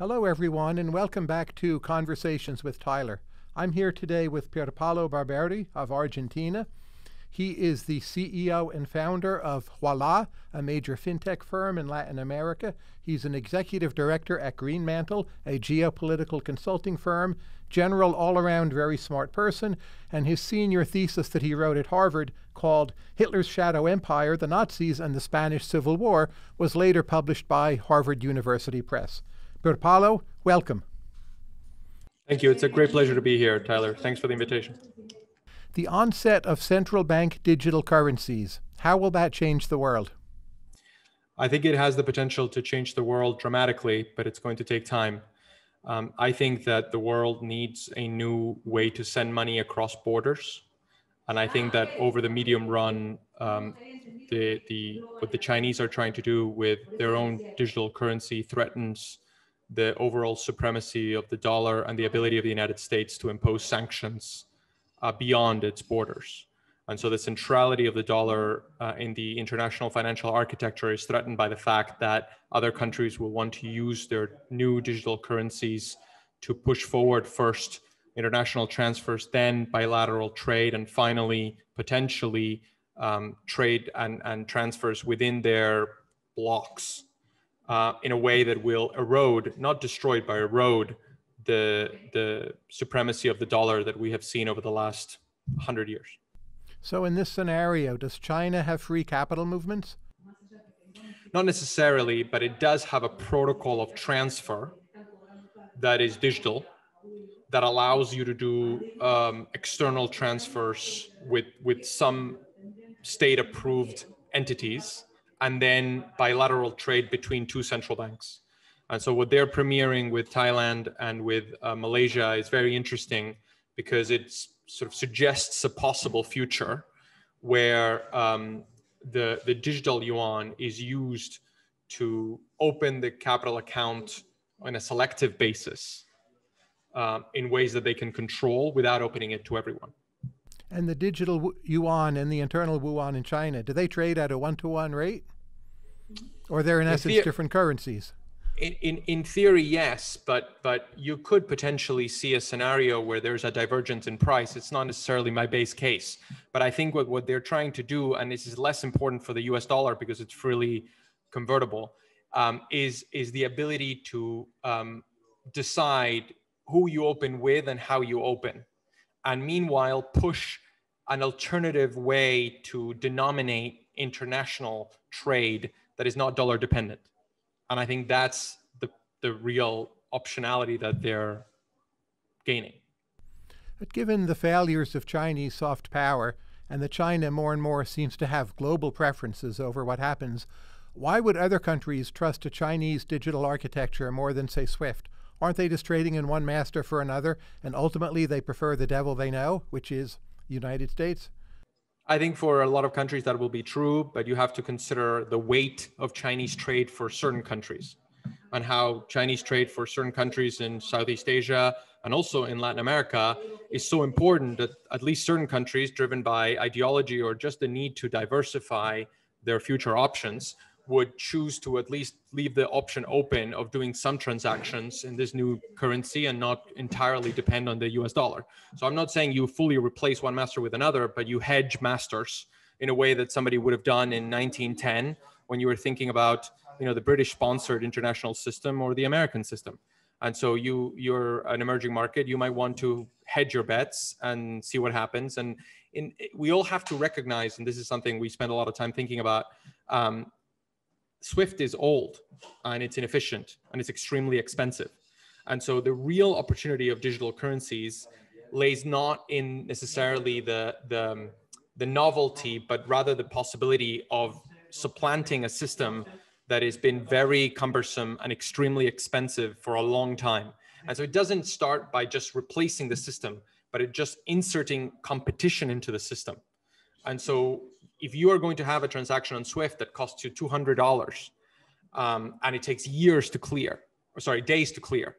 Hello, everyone, and welcome back to Conversations with Tyler. I'm here today with Pierpaolo Barbieri of Argentina. He is the CEO and founder of Ualá, a major fintech firm in Latin America. He's an executive director at Greenmantle, a geopolitical consulting firm, general, all around very smart person, and his senior thesis that he wrote at Harvard, called Hitler's Shadow Empire The Nazis and the Spanish Civil War, was later published by Harvard University Press. Pierpaolo, welcome. Thank you. It's a great pleasure to be here, Tyler. Thanks for the invitation. The onset of central bank digital currencies, how will that change the world? I think it has the potential to change the world dramatically, but it's going to take time. Um, I think that the world needs a new way to send money across borders. And I think that over the medium run, um, the, the, what the Chinese are trying to do with their own digital currency threatens the overall supremacy of the dollar and the ability of the United States to impose sanctions uh, beyond its borders. And so the centrality of the dollar uh, in the international financial architecture is threatened by the fact that other countries will want to use their new digital currencies to push forward first international transfers, then bilateral trade, and finally, potentially, um, trade and, and transfers within their blocks uh, in a way that will erode, not destroy, but erode the the supremacy of the dollar that we have seen over the last hundred years. So, in this scenario, does China have free capital movements? Not necessarily, but it does have a protocol of transfer that is digital that allows you to do um, external transfers with with some state approved entities and then bilateral trade between two central banks. And so what they're premiering with Thailand and with uh, Malaysia is very interesting because it sort of suggests a possible future where um, the, the digital yuan is used to open the capital account on a selective basis um, in ways that they can control without opening it to everyone. And the digital yuan and the internal yuan in China, do they trade at a one to one rate? Or they're in, in essence the- different currencies? In, in, in theory, yes, but but you could potentially see a scenario where there's a divergence in price. It's not necessarily my base case, but I think what, what they're trying to do, and this is less important for the U.S. dollar because it's freely convertible, um, is is the ability to um, decide who you open with and how you open and meanwhile push an alternative way to denominate international trade that is not dollar dependent. And I think that's the, the real optionality that they're gaining. But given the failures of Chinese soft power and that China more and more seems to have global preferences over what happens, why would other countries trust a Chinese digital architecture more than, say, SWIFT? Aren't they just trading in one master for another, and ultimately they prefer the devil they know, which is United States? I think for a lot of countries that will be true, but you have to consider the weight of Chinese trade for certain countries and how Chinese trade for certain countries in Southeast Asia and also in Latin America is so important that at least certain countries, driven by ideology or just the need to diversify their future options, would choose to at least leave the option open of doing some transactions in this new currency and not entirely depend on the US dollar. So I'm not saying you fully replace one master with another, but you hedge masters in a way that somebody would have done in 1910 when you were thinking about you know the British sponsored international system or the American system. And so you you're an emerging market, you might want to hedge your bets and see what happens. And in, we all have to recognize, and this is something we spend a lot of time thinking about, um, Swift is old and it's inefficient and it's extremely expensive. And so the real opportunity of digital currencies lays not in necessarily the, the, um, the novelty, but rather the possibility of supplanting a system that has been very cumbersome and extremely expensive for a long time. And so it doesn't start by just replacing the system, but it just inserting competition into the system. And so if you are going to have a transaction on Swift that costs you $200 um, and it takes years to clear, or sorry, days to clear,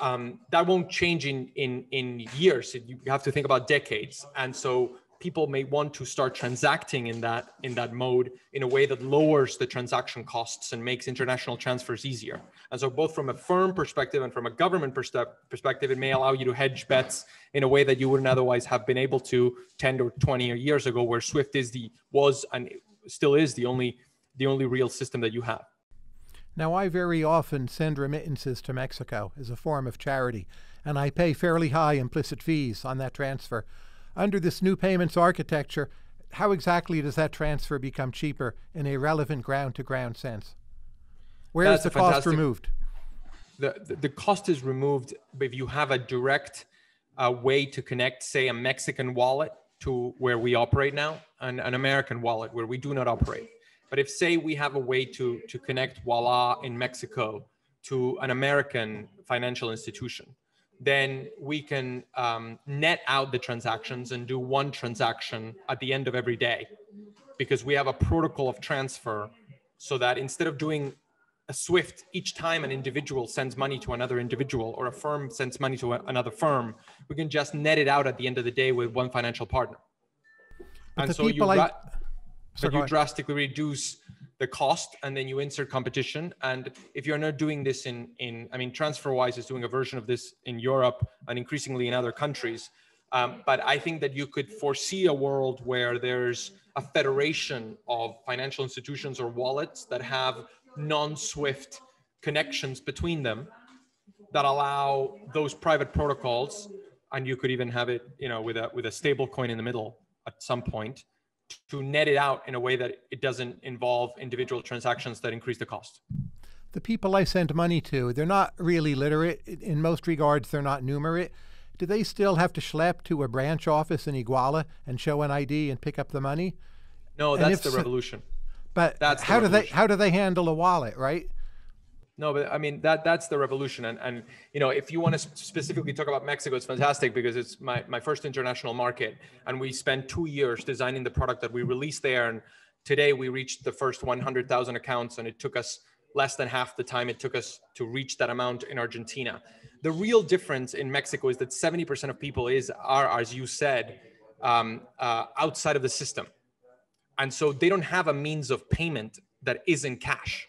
um, that won't change in, in, in years. You have to think about decades. And so people may want to start transacting in that in that mode in a way that lowers the transaction costs and makes international transfers easier. And so both from a firm perspective and from a government perspective it may allow you to hedge bets in a way that you wouldn't otherwise have been able to 10 or 20 years ago where swift is the was and still is the only the only real system that you have. Now i very often send remittances to mexico as a form of charity and i pay fairly high implicit fees on that transfer under this new payments architecture, how exactly does that transfer become cheaper in a relevant ground to ground sense? Where That's is the cost removed? The, the, the, cost is removed if you have a direct uh, way to connect, say, a Mexican wallet to where we operate now, and an American wallet where we do not operate. But if, say, we have a way to, to connect Ualá in Mexico to an American financial institution, then we can um, net out the transactions and do one transaction at the end of every day. Because we have a protocol of transfer so that instead of doing a swift each time an individual sends money to another individual or a firm sends money to another firm we can just net it out at the end of the day with one financial partner. But and so you, I... but you drastically reduce the cost and then you insert competition. And if you're not doing this in in i mean transferwise is doing a version of this in europe and increasingly in other countries. Um, but i think that you could foresee a world where there's a federation of financial institutions or wallets that have non-swift connections between them that allow those private protocols and you could even have it you know with a with a stable coin in the middle at some point to net it out in a way that it doesn't involve individual transactions that increase the cost. The people I send money to, they're not really literate. In most regards, they're not numerate. Do they still have to schlep to a branch office in Iguala and show an ID and pick up the money? No, that's the revolution. But that's how do they how do they handle a wallet, right? No, but I mean that that's the revolution, and and you know if you want to specifically talk about Mexico, it's fantastic because it's my my first international market, and we spent two years designing the product that we released there, and today we reached the first 100,000 accounts, and it took us less than half the time it took us to reach that amount in Argentina. The real difference in Mexico is that 70% of people is are, as you said, um, uh, outside of the system, and so they don't have a means of payment that isn't cash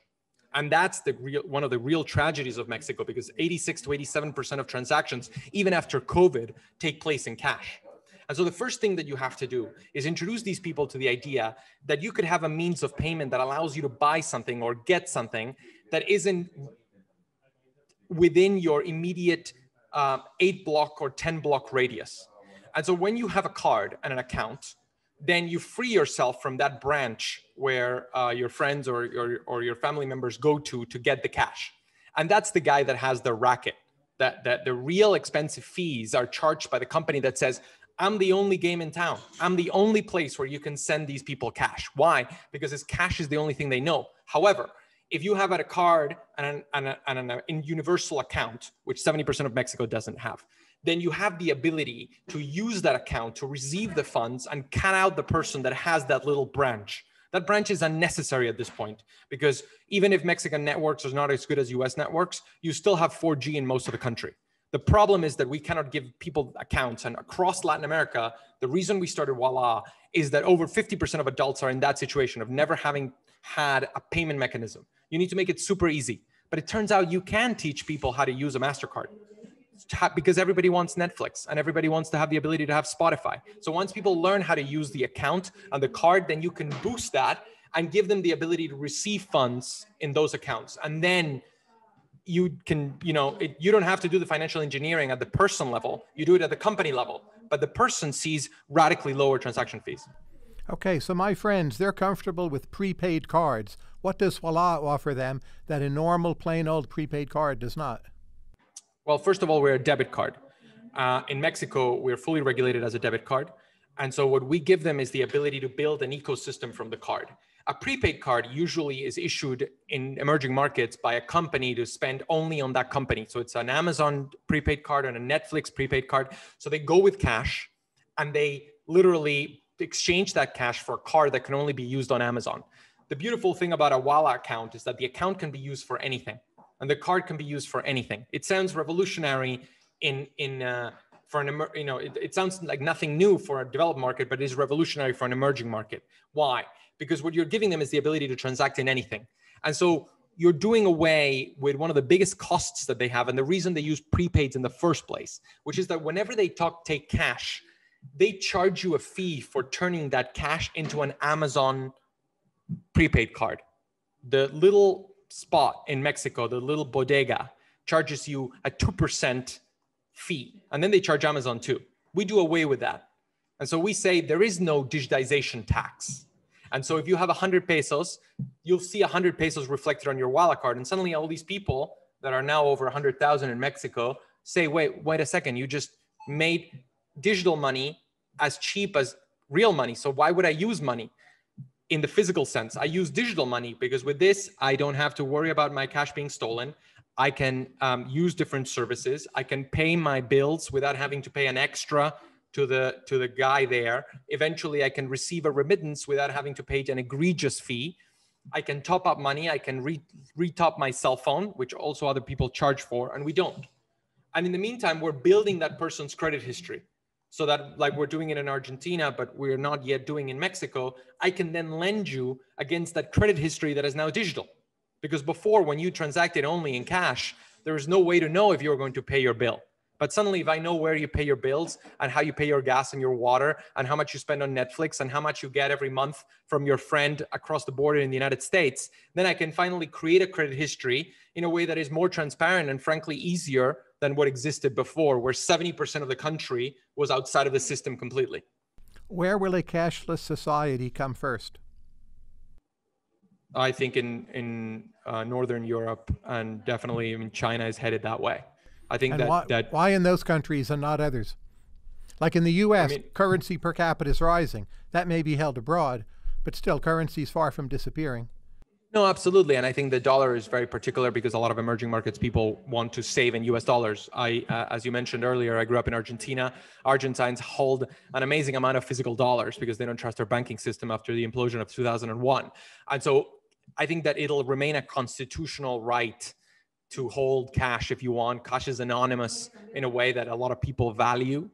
and that's the real one of the real tragedies of Mexico because 86 to 87% of transactions, even after COVID, take place in cash. And so the first thing that you have to do is introduce these people to the idea that you could have a means of payment that allows you to buy something or get something that isn't within your immediate uh, eight block or 10 block radius. And so when you have a card and an account, then you free yourself from that branch where uh, your friends or, or, or your family members go to to get the cash. And that's the guy that has the racket. That, that the real expensive fees are charged by the company that says, I'm the only game in town. I'm the only place where you can send these people cash. Why? Because this cash is the only thing they know. However, if you have a card and an, and, a, and an universal account, which 70% of Mexico doesn't have, then you have the ability to use that account to receive the funds and cut out the person that has that little branch. That branch is unnecessary at this point because even if Mexican networks are not as good as US networks, you still have 4G in most of the country. The problem is that we cannot give people accounts. And across Latin America, the reason we started Ualá is that over 50% of adults are in that situation of never having had a payment mechanism. You need to make it super easy. But it turns out you can teach people how to use a MasterCard because everybody wants Netflix and everybody wants to have the ability to have Spotify. So once people learn how to use the account and the card, then you can boost that and give them the ability to receive funds in those accounts. And then you can, you know, it, you don't have to do the financial engineering at the person level. You do it at the company level, but the person sees radically lower transaction fees. Okay, so my friends, they're comfortable with prepaid cards. What does Ualá offer them that a normal plain old prepaid card does not? Well, first of all, we're a debit card. Uh, in Mexico, we're fully regulated as a debit card. And so what we give them is the ability to build an ecosystem from the card. A prepaid card usually is issued in emerging markets by a company to spend only on that company. So it's an Amazon prepaid card and a Netflix prepaid card. So they go with cash and they literally exchange that cash for a card that can only be used on Amazon. The beautiful thing about a Ualá account is that the account can be used for anything and the card can be used for anything. It sounds revolutionary in in uh, for an you know it, it sounds like nothing new for a developed market but it is revolutionary for an emerging market. Why? Because what you're giving them is the ability to transact in anything. And so you're doing away with one of the biggest costs that they have and the reason they use prepaids in the first place which is that whenever they talk take cash they charge you a fee for turning that cash into an amazon prepaid card. The little spot in mexico the little bodega charges you a 2% fee. And then they charge Amazon too. We do away with that. And so we say there is no digitization tax. And so if you have 100 pesos, you'll see 100 pesos reflected on your wallet card. And suddenly all these people that are now over 100,000 in Mexico say, wait, wait a second, you just made digital money as cheap as real money. So why would I use money? In the physical sense, I use digital money because with this, I don't have to worry about my cash being stolen. I can um, use different services. I can pay my bills without having to pay an extra to the to the guy there. Eventually, I can receive a remittance without having to pay an egregious fee. I can top up money. I can re retop my cell phone, which also other people charge for, and we don't. And in the meantime, we're building that person's credit history so that like we're doing it in Argentina, but we're not yet doing in Mexico. I can then lend you against that credit history that is now digital. Because before, when you transacted only in cash, there was no way to know if you were going to pay your bill. But suddenly, if I know where you pay your bills and how you pay your gas and your water and how much you spend on Netflix and how much you get every month from your friend across the border in the United States, then I can finally create a credit history in a way that is more transparent and frankly easier than what existed before, where 70% of the country was outside of the system completely. Where will a cashless society come first? I think in in uh, northern Europe and definitely I mean China is headed that way. I think and that why, that why in those countries and not others? Like in the U.S., I mean, currency per capita is rising. That may be held abroad, but still, currency is far from disappearing. No, absolutely, and I think the dollar is very particular because a lot of emerging markets people want to save in U.S. dollars. I, uh, as you mentioned earlier, I grew up in Argentina. Argentines hold an amazing amount of physical dollars because they don't trust their banking system after the implosion of 2001, and so I think that it'll remain a constitutional right to hold cash if you want. Cash is anonymous in a way that a lot of people value.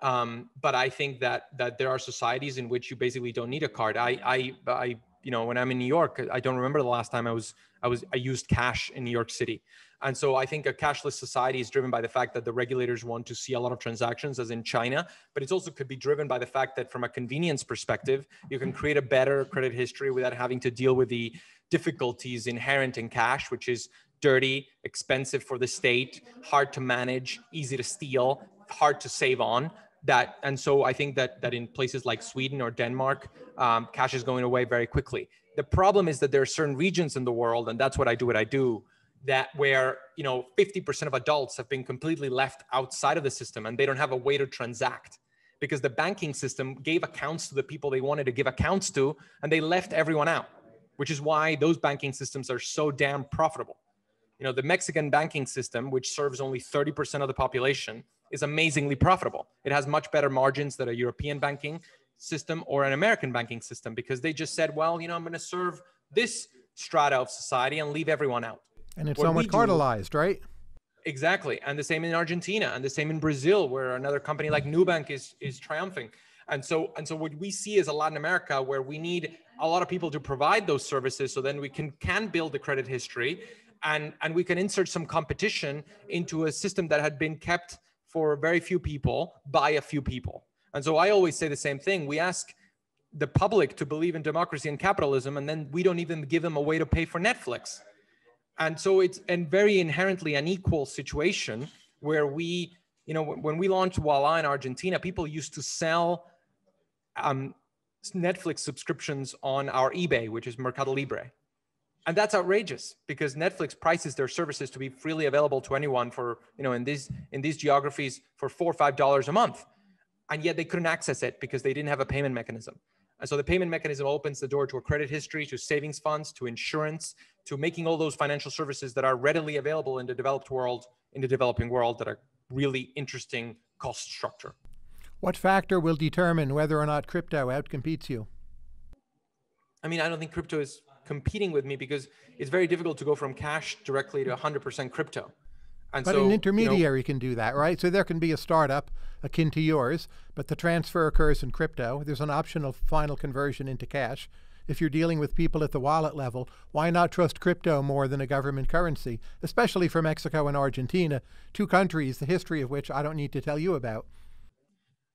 Um, but I think that that there are societies in which you basically don't need a card. I, I, I, you know, when I'm in New York, uh, I don't remember the last time I was, I was, I used cash in New York City. And so I think a cashless society is driven by the fact that the regulators want to see a lot of transactions, as in China, but it also could be driven by the fact that from a convenience perspective, you can create a better credit history without having to deal with the difficulties inherent in cash, which is dirty, expensive for the state, hard to manage, easy to steal, hard to save on. That and so I think that that in places like Sweden or Denmark, um, cash is going away very quickly. The problem is that there are certain regions in the world, and that's what I do. What I do that where you know 50% of adults have been completely left outside of the system and they don't have a way to transact because the banking system gave accounts to the people they wanted to give accounts to and they left everyone out which is why those banking systems are so damn profitable you know the mexican banking system which serves only 30% of the population is amazingly profitable it has much better margins than a european banking system or an american banking system because they just said well you know i'm going to serve this strata of society and leave everyone out and it's what somewhat cartelized, right? Exactly. And the same in Argentina and the same in Brazil, where another company like Nubank is is triumphing. And so and so what we see is a Latin America where we need a lot of people to provide those services so then we can can build the credit history and and we can insert some competition into a system that had been kept for very few people by a few people. And so I always say the same thing. We ask the public to believe in democracy and capitalism and then we don't even give them a way to pay for Netflix and so it's a very inherently unequal situation where we you know when we launched Ualá in argentina people used to sell um, netflix subscriptions on our ebay which is mercado libre and that's outrageous because netflix prices their services to be freely available to anyone for you know in these in these geographies for four or five dollars a month and yet they couldn't access it because they didn't have a payment mechanism and so the payment mechanism opens the door to a credit history, to savings funds, to insurance, to making all those financial services that are readily available in the developed world, in the developing world, that are really interesting cost structure. What factor will determine whether or not crypto outcompetes you? I mean, I don't think crypto is competing with me because it's very difficult to go from cash directly to 100% crypto. And but so, an you know, intermediary can do that, right? So there can be a startup akin to yours, but the transfer occurs in crypto. There's an optional final conversion into cash. If you're dealing with people at the wallet level, why not trust crypto more than a government currency, especially for Mexico and Argentina, two countries, the history of which I don't need to tell you about.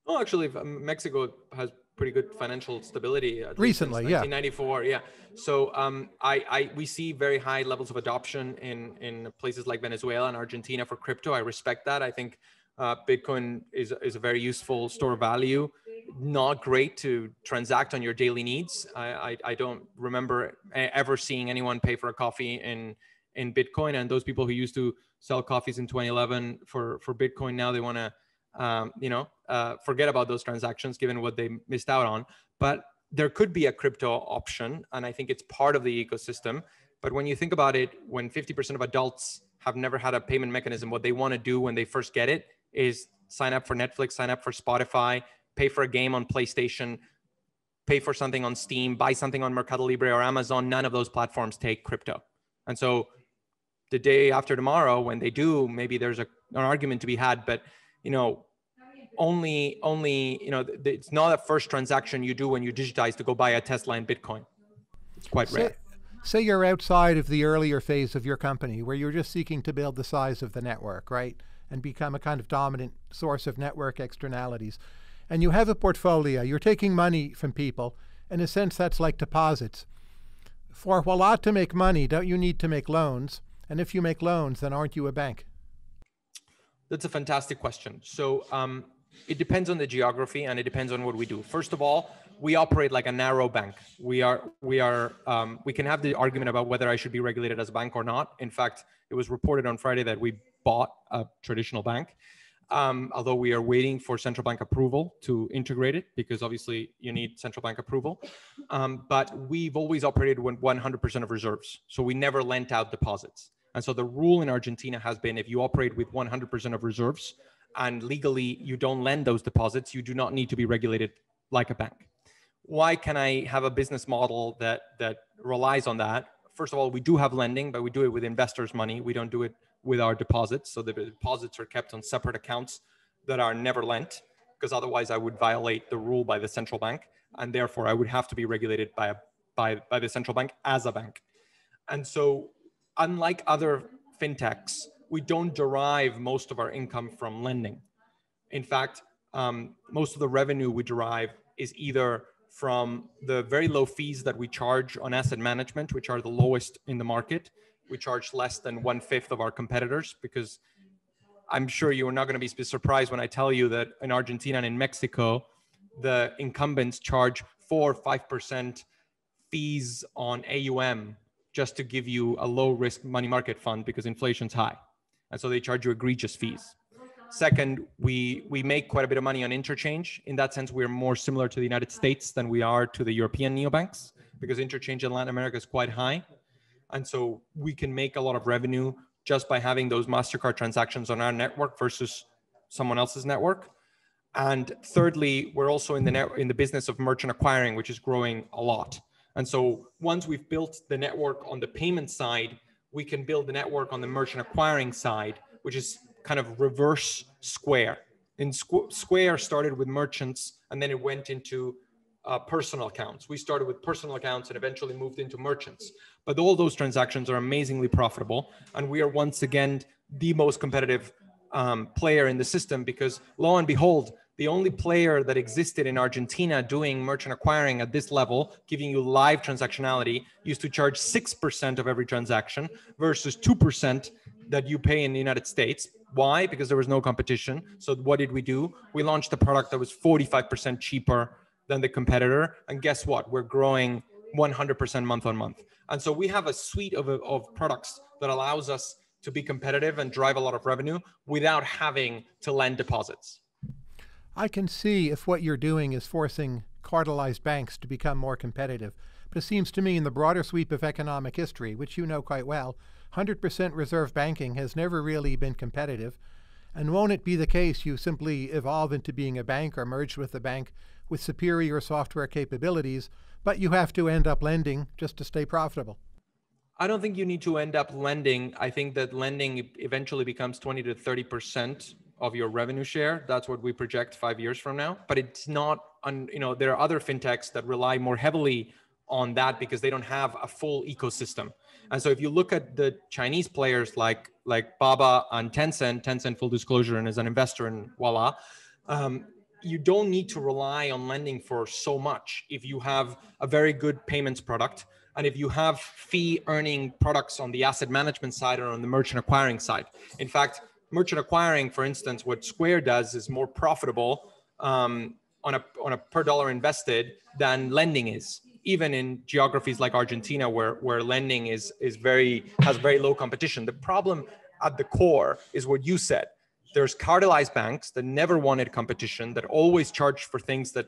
Oh, actually, um, Mexico has pretty good financial stability recently. yeah, 1994. Yeah. So um, I, I, we see very high levels of adoption in in places like Venezuela and Argentina for crypto. I respect that. I think uh, Bitcoin is is a very useful store of value. Not great to transact on your daily needs. I, I, I don't remember ever seeing anyone pay for a coffee in in Bitcoin. And those people who used to sell coffees in 2011 for for Bitcoin now they want to um, you know, uh, forget about those transactions given what they missed out on. But there could be a crypto option, and I think it's part of the ecosystem. But when you think about it, when 50% of adults have never had a payment mechanism, what they want to do when they first get it is sign up for Netflix, sign up for Spotify, pay for a game on PlayStation, pay for something on Steam, buy something on Mercado Libre or Amazon. None of those platforms take crypto. And so the day after tomorrow, when they do, maybe there's a, an argument to be had, but you know, only only you know it's not a first transaction you do when you digitize to go buy a Tesla in Bitcoin. It's quite say, rare. Say you're outside of the earlier phase of your company where you're just seeking to build the size of the network, right? And become a kind of dominant source of network externalities. And you have a portfolio, you're taking money from people. In a sense, that's like deposits. For Ualá to make money, don't you need to make loans? And if you make loans, then aren't you a bank? That's a fantastic question. So um, it depends on the geography and it depends on what we do. First of all, we operate like a narrow bank. We are we are um, we can have the argument about whether I should be regulated as a bank or not. In fact, it was reported on Friday that we bought a traditional bank. Um, although we are waiting for central bank approval to integrate it because obviously you need central bank approval. Um, but we've always operated with 100% of reserves. So we never lent out deposits. And so the rule in Argentina has been if you operate with 100% of reserves and legally you don't lend those deposits, you do not need to be regulated like a bank. Why can I have a business model that that relies on that? First of all, we do have lending, but we do it with investors' money. We don't do it with our deposits. So the deposits are kept on separate accounts that are never lent, because otherwise I would violate the rule by the central bank, and therefore I would have to be regulated by a, by by the central bank as a bank. And so unlike other fintechs, we don't derive most of our income from lending. In fact, um, most of the revenue we derive is either from the very low fees that we charge on asset management, which are the lowest in the market. We charge less than one fifth of our competitors because I'm sure you are not going to be surprised when I tell you that in Argentina and in Mexico, the incumbents charge four or five percent fees on AUM just to give you a low risk money market fund because inflation's high. And so they charge you egregious fees. Second, we, we make quite a bit of money on interchange. In that sense, we're more similar to the United States than we are to the European neobanks because interchange in Latin America is quite high. And so we can make a lot of revenue just by having those MasterCard transactions on our network versus someone else's network. And thirdly, we're also in the net, in the business of merchant acquiring, which is growing a lot. And so once we've built the network on the payment side, we can build the network on the merchant acquiring side, which is kind of reverse Square. And Square started with merchants and then it went into uh, personal accounts. We started with personal accounts and eventually moved into merchants. But all those transactions are amazingly profitable. And we are once again the most competitive um, player in the system because lo and behold, the only player that existed in Argentina doing merchant acquiring at this level, giving you live transactionality, used to charge 6% of every transaction versus 2% that you pay in the United States. Why? Because there was no competition. So what did we do? We launched a product that was 45% cheaper than the competitor. And guess what? We're growing 100% month on month. And so we have a suite of, of products that allows us to be competitive and drive a lot of revenue without having to lend deposits. I can see if what you're doing is forcing cartelized banks to become more competitive. But it seems to me, in the broader sweep of economic history, which you know quite well, 100% reserve banking has never really been competitive. And won't it be the case you simply evolve into being a bank or merge with a bank with superior software capabilities, but you have to end up lending just to stay profitable? I don't think you need to end up lending. I think that lending eventually becomes 20 to 30 percent of your revenue share. That's what we project five years from now. But it's not, un, you know, there are other fintechs that rely more heavily on that because they don't have a full ecosystem. And so if you look at the Chinese players like like Baba and Tencent, Tencent full disclosure and is an investor in Ualá, um, you don't need to rely on lending for so much if you have a very good payments product and if you have fee earning products on the asset management side or on the merchant acquiring side. In fact, merchant acquiring, for instance, what Square does is more profitable um, on a on a per dollar invested than lending is even in geographies like Argentina, where where lending is is very has very low competition. The problem at the core is what you said. There's cartelized banks that never wanted competition, that always charged for things that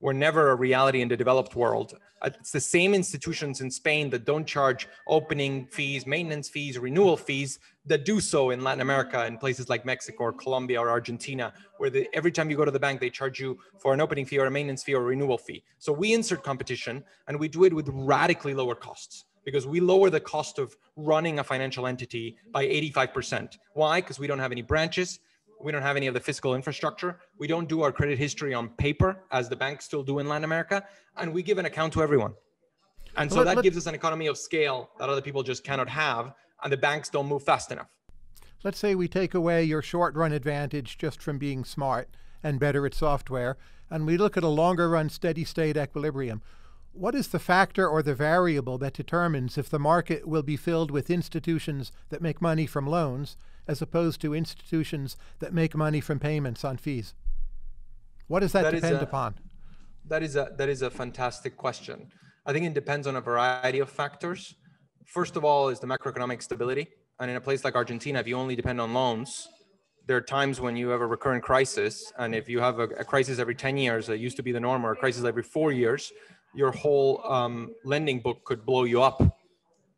were never a reality in the developed world. Uh, it's the same institutions in Spain that don't charge opening fees, maintenance fees, renewal fees that do so in Latin America in places like Mexico or Colombia or Argentina, where the, every time you go to the bank, they charge you for an opening fee or a maintenance fee or a renewal fee. So we insert competition and we do it with radically lower costs because we lower the cost of running a financial entity by 85%. Why? Because we don't have any branches. We don't have any of the fiscal infrastructure. We don't do our credit history on paper, as the banks still do in Latin America, and we give an account to everyone. And so let, that let, gives us an economy of scale that other people just cannot have, and the banks don't move fast enough. Let's say we take away your short run advantage just from being smart and better at software, and we look at a longer run steady state equilibrium. What is the factor or the variable that determines if the market will be filled with institutions that make money from loans as opposed to institutions that make money from payments on fees? What does that, that depend a, upon? That is a that is a fantastic question. I think it depends on a variety of factors. First of all, is the macroeconomic stability. And in a place like Argentina, if you only depend on loans, there are times when you have a recurrent crisis. And if you have a, a crisis every 10 years, that used to be the norm, or a crisis every four years, your whole um, lending book could blow you up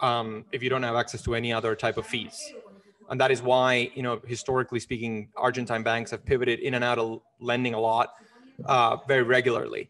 um, if you don't have access to any other type of fees and that is why you know historically speaking argentine banks have pivoted in and out of lending a lot uh, very regularly.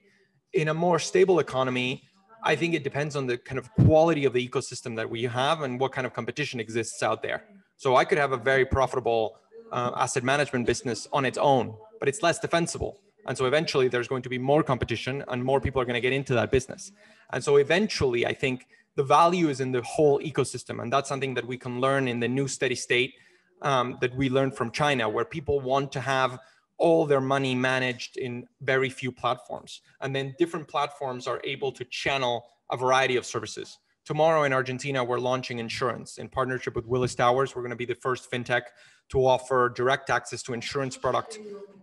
In a more stable economy i think it depends on the kind of quality of the ecosystem that we have and what kind of competition exists out there. So i could have a very profitable uh, asset management business on its own but it's less defensible. And so eventually there's going to be more competition and more people are going to get into that business. And so eventually i think the value is in the whole ecosystem. And that's something that we can learn in the new steady state um, that we learned from China, where people want to have all their money managed in very few platforms. And then different platforms are able to channel a variety of services. Tomorrow in Argentina, we're launching insurance in partnership with Willis Towers. We're going to be the first fintech to offer direct access to insurance product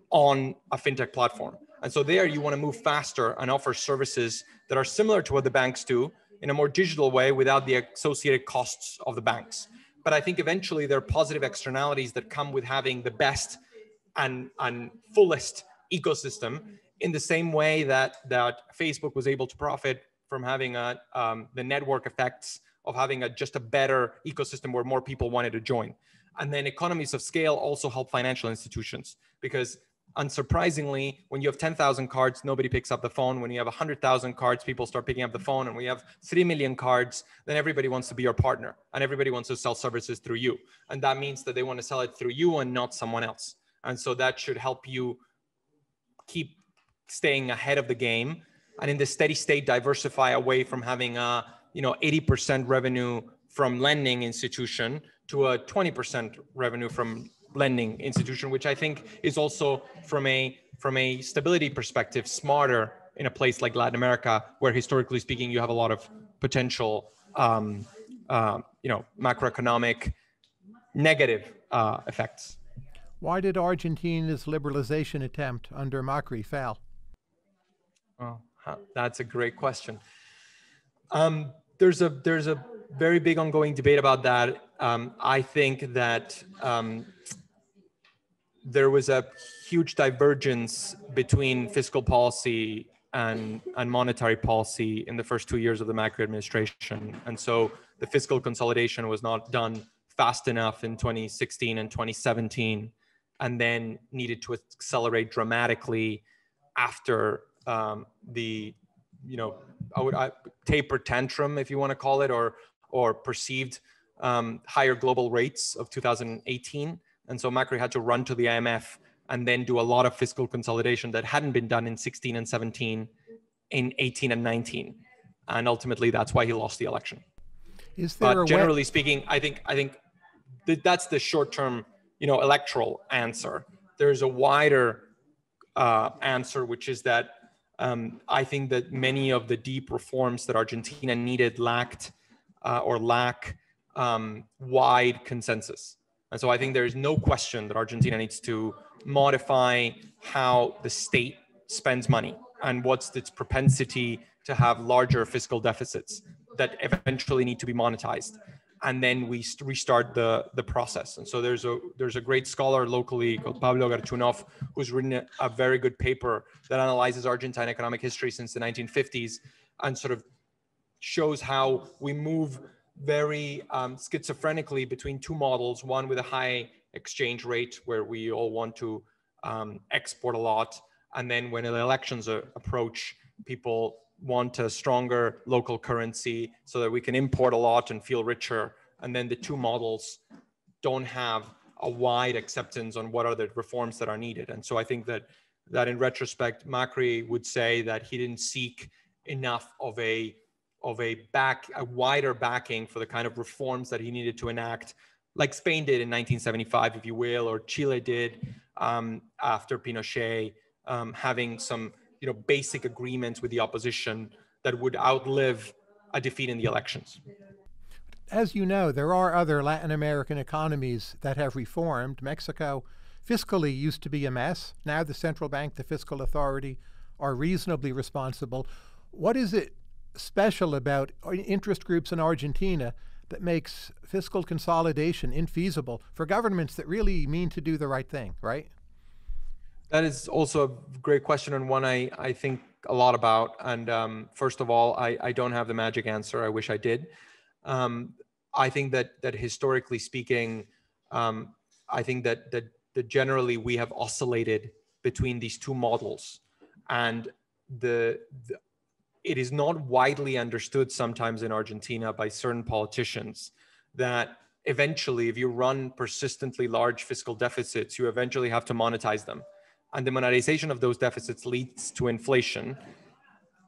on a fintech platform. And so there you want to move faster and offer services that are similar to what the banks do, in a more digital way without the associated costs of the banks. But I think eventually there are positive externalities that come with having the best and, and fullest ecosystem in the same way that, that Facebook was able to profit from having a, um, the network effects of having a, just a better ecosystem where more people wanted to join. And then economies of scale also help financial institutions because unsurprisingly, when you have 10,000 cards, nobody picks up the phone. When you have 100,000 cards, people start picking up the phone. And we have 3 million cards, then everybody wants to be your partner and everybody wants to sell services through you. And that means that they want to sell it through you and not someone else. And so that should help you keep staying ahead of the game and in the steady state diversify away from having a you know 80% revenue from lending institution to a 20% revenue from lending institution, which I think is also from a from a stability perspective smarter in a place like Latin America, where historically speaking you have a lot of potential, um, uh, you know, macroeconomic negative uh, effects. Why did Argentina's liberalization attempt under Macri fail? Well, that's a great question. Um, there's a there's a very big ongoing debate about that. Um, I think that um, there was a huge divergence between fiscal policy and, and monetary policy in the first two years of the Macri administration. And so the fiscal consolidation was not done fast enough in 2016 and 2017, and then needed to accelerate dramatically after um, the, you know, I would I, taper tantrum, if you want to call it, or or perceived um, higher global rates of 2018. And so Macri had to run to the IMF and then do a lot of fiscal consolidation that hadn't been done in 16 and 17, in 18 and 19. And ultimately, that's why he lost the election. Is there but generally speaking, I think I think th- that's the short-term, you know, electoral answer. There's a wider uh, answer, which is that um, I think that many of the deep reforms that Argentina needed lacked uh, or lack um, wide consensus. And so I think there is no question that Argentina needs to modify how the state spends money and what's its propensity to have larger fiscal deficits that eventually need to be monetized. And then we restart the the process. And so there's a there's a great scholar locally called Pablo Gerchunoff who's written a, a very good paper that analyzes Argentine economic history since the 1950s and sort of shows how we move very um, schizophrenically between two models one with a high exchange rate where we all want to um, export a lot and then when the elections are, approach people want a stronger local currency so that we can import a lot and feel richer. And then the two models don't have a wide acceptance on what are the reforms that are needed. And so I think that that in retrospect, Macri would say that he didn't seek enough of a of a back a wider backing for the kind of reforms that he needed to enact, like Spain did in 1975, if you will, or Chile did um, after Pinochet, um, having some you know, basic agreements with the opposition that would outlive a defeat in the elections. As you know, there are other Latin American economies that have reformed. Mexico fiscally used to be a mess. Now the central bank, the fiscal authority are reasonably responsible. What is it special about interest groups in Argentina that makes fiscal consolidation infeasible for governments that really mean to do the right thing, right? That is also a great question and one I, I think a lot about. And um, first of all, I, I don't have the magic answer. I wish I did. Um, I think that that historically speaking, um, I think that, that that generally we have oscillated between these two models, and the, the it is not widely understood sometimes in Argentina by certain politicians that eventually, if you run persistently large fiscal deficits, you eventually have to monetize them and the monetization of those deficits leads to inflation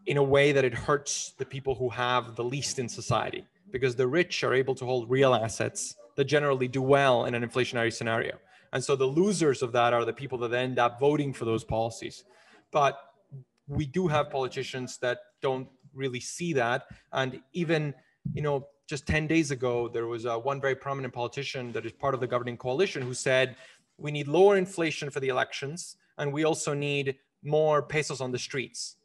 in a way that it hurts the people who have the least in society because the rich are able to hold real assets that generally do well in an inflationary scenario. And so the losers of that are the people that end up voting for those policies. But we do have politicians that don't really see that. And even, you know, just 10 days ago, there was uh, one very prominent politician that is part of the governing coalition who said, we need lower inflation for the elections and we also need more pesos on the streets.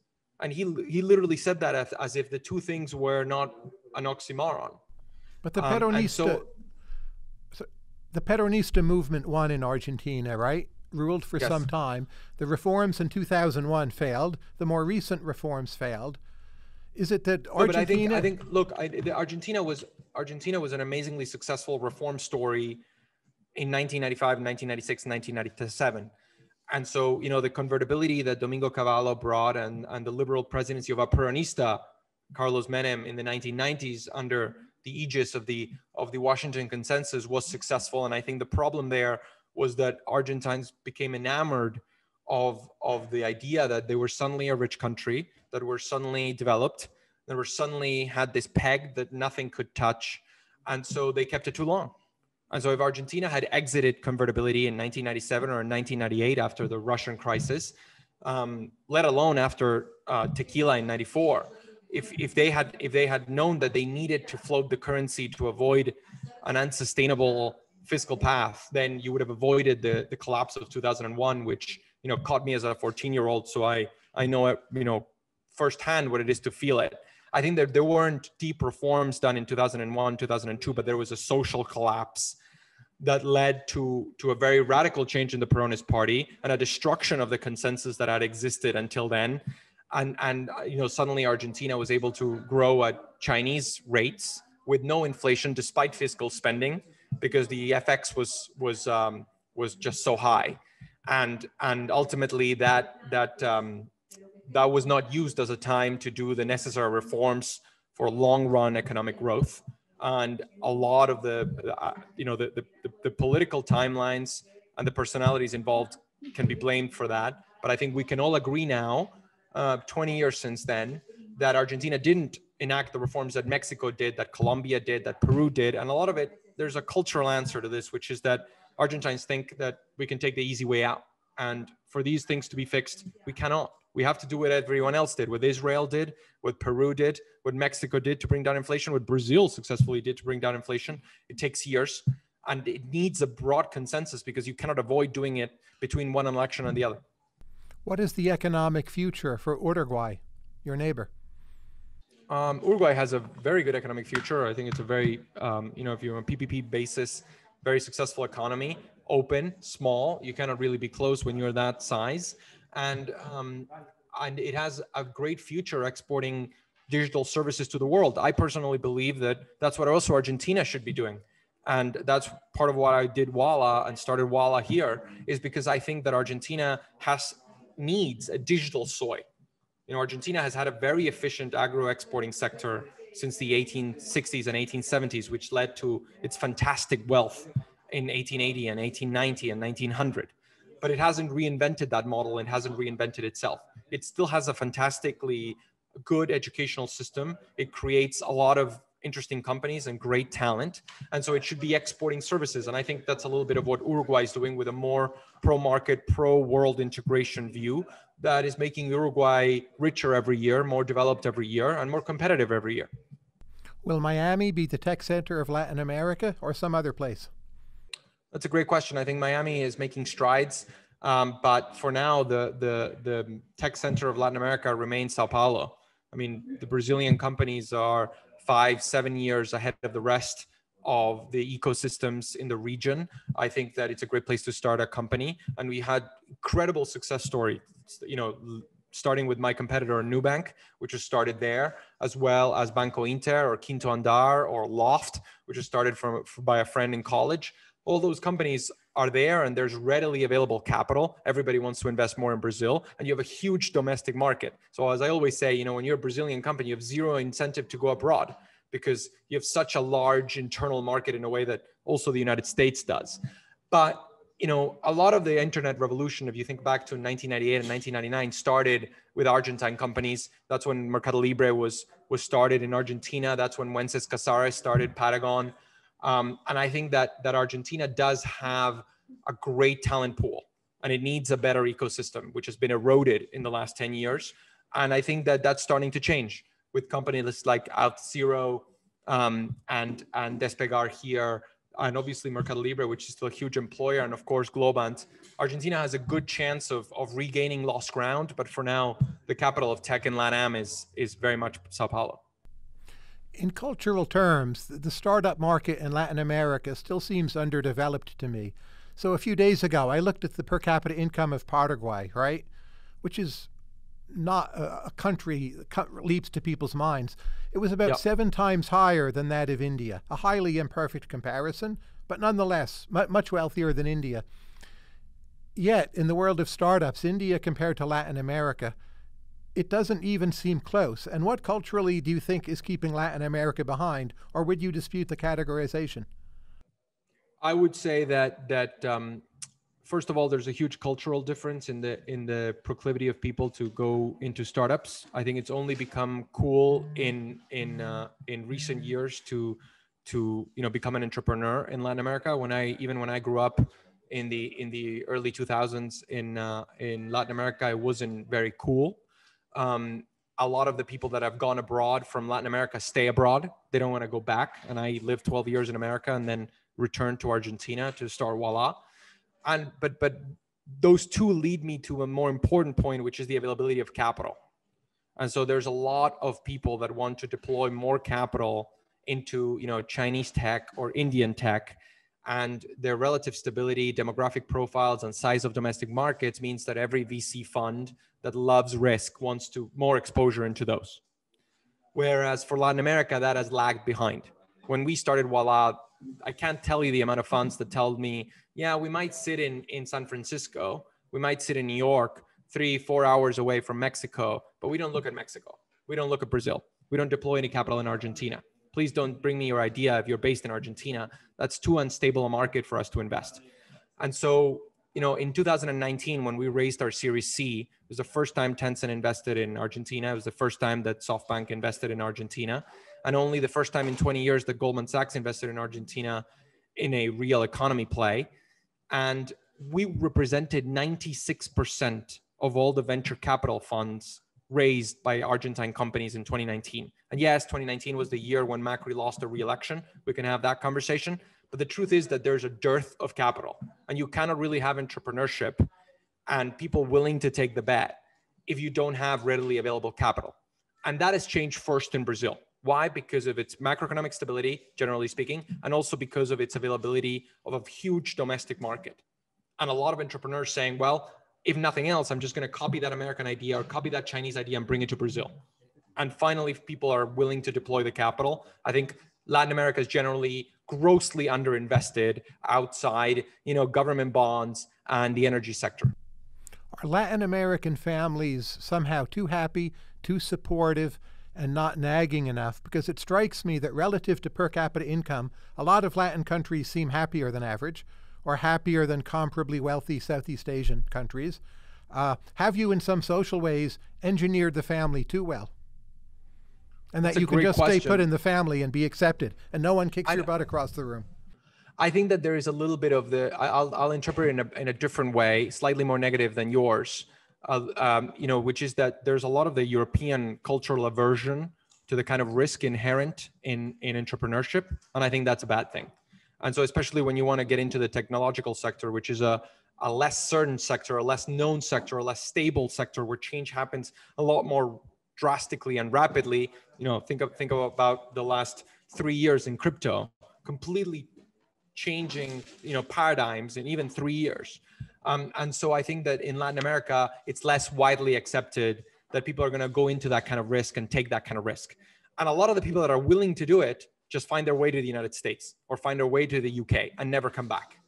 And he he literally said that as, as if the two things were not an oxymoron. But the Peronista, um, so, so, the Peronista movement won in Argentina, right? Ruled for yes. some time. The reforms in 2001 failed. The more recent reforms failed. Is it that Argentina? No, I think, I think look, I, the Argentina was Argentina was an amazingly successful reform story in 1995, 1996, 1997 and so, you know, the convertibility that Domingo Cavallo brought and, and the liberal presidency of a Peronista, Carlos Menem, in the 1990s under the aegis of the of the Washington Consensus was successful. And I think the problem there was that Argentines became enamored of of the idea that they were suddenly a rich country, that were suddenly developed, that were suddenly had this peg that nothing could touch, and so they kept it too long. And so if Argentina had exited convertibility in 1997 or in 1998 after the Russian crisis, um, let alone after uh, tequila in 94, if, if they had if they had known that they needed to float the currency to avoid an unsustainable fiscal path, then you would have avoided the, the collapse of 2001, which you know caught me as a 14 year old. So I I know it you know firsthand what it is to feel it. I think that there weren't deep reforms done in 2001, 2002, but there was a social collapse that led to to a very radical change in the Peronist party and a destruction of the consensus that had existed until then. And and you know suddenly Argentina was able to grow at Chinese rates with no inflation despite fiscal spending because the FX was was um, was just so high, and and ultimately that that um, that was not used as a time to do the necessary reforms for long run economic growth. And a lot of the uh, you know the, the, the political timelines and the personalities involved can be blamed for that. But i think we can all agree now uh, 20 years since then that argentina didn't enact the reforms that mexico did that colombia did that peru did and a lot of it there's a cultural answer to this which is that argentines think that we can take the easy way out and for these things to be fixed we cannot we have to do what everyone else did, what Israel did, what Peru did, what Mexico did to bring down inflation, what Brazil successfully did to bring down inflation. It takes years and it needs a broad consensus because you cannot avoid doing it between one election and the other. What is the economic future for Uruguay, your neighbor? Um, Uruguay has a very good economic future. I think it's a very, um, you know, if you're on a PPP basis, very successful economy, open, small. You cannot really be close when you're that size and um, and it has a great future exporting digital services to the world. I personally believe that that's what also Argentina should be doing. And that's part of why I did Ualá and started Ualá here is because I think that Argentina has needs a digital soy. You know, Argentina has had a very efficient agro exporting sector since the 1860s and 1870s, which led to its fantastic wealth in 1880 and 1890 and 1900 but it hasn't reinvented that model and hasn't reinvented itself. It still has a fantastically good educational system. It creates a lot of interesting companies and great talent. And so it should be exporting services. And I think that's a little bit of what Uruguay is doing with a more pro market, pro world integration view that is making Uruguay richer every year, more developed every year, and more competitive every year. Will Miami be the tech center of Latin America or some other place? That's a great question. I think Miami is making strides, um, but for now, the the the tech center of Latin America remains Sao Paulo. I mean, the Brazilian companies are five, seven years ahead of the rest of the ecosystems in the region. I think that it's a great place to start a company, and we had incredible success story. You know, starting with my competitor Nubank, which was started there, as well as Banco Inter or Quinto Andar or Loft, which was started from by a friend in college all those companies are there and there's readily available capital. Everybody wants to invest more in Brazil and you have a huge domestic market. So as I always say, you know, when you're a Brazilian company, you have zero incentive to go abroad because you have such a large internal market in a way that also the United States does. But you know, a lot of the internet revolution, if you think back to 1998 and 1999, started with Argentine companies. That's when Mercado Libre was was started in Argentina. That's when Wences Casares started Patagon. Um, and I think that that Argentina does have a great talent pool, and it needs a better ecosystem, which has been eroded in the last 10 years. And I think that that's starting to change with companies like Auth0 um, and and Despegar here, and obviously Mercado Libre, which is still a huge employer, and of course Globant. Argentina has a good chance of, of regaining lost ground, but for now, the capital of tech in LATAM is is very much Sao Paulo in cultural terms, the startup market in Latin America still seems underdeveloped to me. So a few days ago, I looked at the per capita income of Paraguay, right, which is not a, country leaps to people's minds. It was about yep. seven times higher than that of India, a highly imperfect comparison, but nonetheless much wealthier than India. Yet, in the world of startups, India compared to Latin America it doesn't even seem close. And what culturally do you think is keeping Latin America behind, or would you dispute the categorization? I would say that that um, first of all, there's a huge cultural difference in the in the proclivity of people to go into startups. I think it's only become cool in in uh, in recent years to to you know become an entrepreneur in Latin America. When I even when I grew up in the in the early 2000s in uh, in Latin America, it wasn't very cool um, a lot of the people that have gone abroad from Latin America stay abroad. They don't want to go back. And I lived 12 years in America and then returned to Argentina to start Ualá. And but but those two lead me to a more important point, which is the availability of capital. And so there's a lot of people that want to deploy more capital into you know Chinese tech or Indian tech and their relative stability, demographic profiles, and size of domestic markets means that every VC fund that loves risk wants to more exposure into those. Whereas for Latin America, that has lagged behind. When we started Ualá, I can't tell you the amount of funds that told me, yeah, we might sit in, in San Francisco, we might sit in New York, three, four hours away from Mexico, but we don't look at Mexico. We don't look at Brazil. We don't deploy any capital in Argentina. please don't bring me your idea if you're based in Argentina. That's too unstable a market for us to invest. And so, you know, in 2019, when we raised our Series C, it was the first time Tencent invested in Argentina. It was the first time that SoftBank invested in Argentina, and only the first time in 20 years that Goldman Sachs invested in Argentina in a real economy play. And we represented 96% of all the venture capital funds raised by Argentine companies in 2019. And yes, 2019 was the year when Macri lost the re-election. We can have that conversation. But the truth is that there's a dearth of capital, and you cannot really have entrepreneurship and people willing to take the bet if you don't have readily available capital. And that has changed first in Brazil. Why? Because of its macroeconomic stability, generally speaking, and also because of its availability of a huge domestic market. And a lot of entrepreneurs saying, well, if nothing else, I'm just going to copy that American idea or copy that Chinese idea and bring it to Brazil. And finally, if people are willing to deploy the capital, I think Latin America is generally grossly underinvested outside, you know, government bonds and the energy sector. Are Latin American families somehow too happy, too supportive, and not nagging enough? Because it strikes me that relative to per capita income, a lot of Latin countries seem happier than average or happier than comparably wealthy Southeast Asian countries. Uh, have you, in some social ways, engineered the family too well? And that That's you can just question. stay put in the family and be accepted, and no one kicks I, your butt across the room. I think that there is a little bit of the. I'll I'll interpret it in a in a different way, slightly more negative than yours. Uh, um, you know, which is that there's a lot of the European cultural aversion to the kind of risk inherent in in entrepreneurship, and I think that's a bad thing. And so, especially when you want to get into the technological sector, which is a, a less certain sector, a less known sector, a less stable sector where change happens a lot more drastically and rapidly. You know, think of think of about the last three years in crypto, completely changing you know paradigms in even three years. Um, and so I think that in Latin America, it's less widely accepted that people are going to go into that kind of risk and take that kind of risk. And a lot of the people that are willing to do it just find their way to the United States or find their way to the UK and never come back.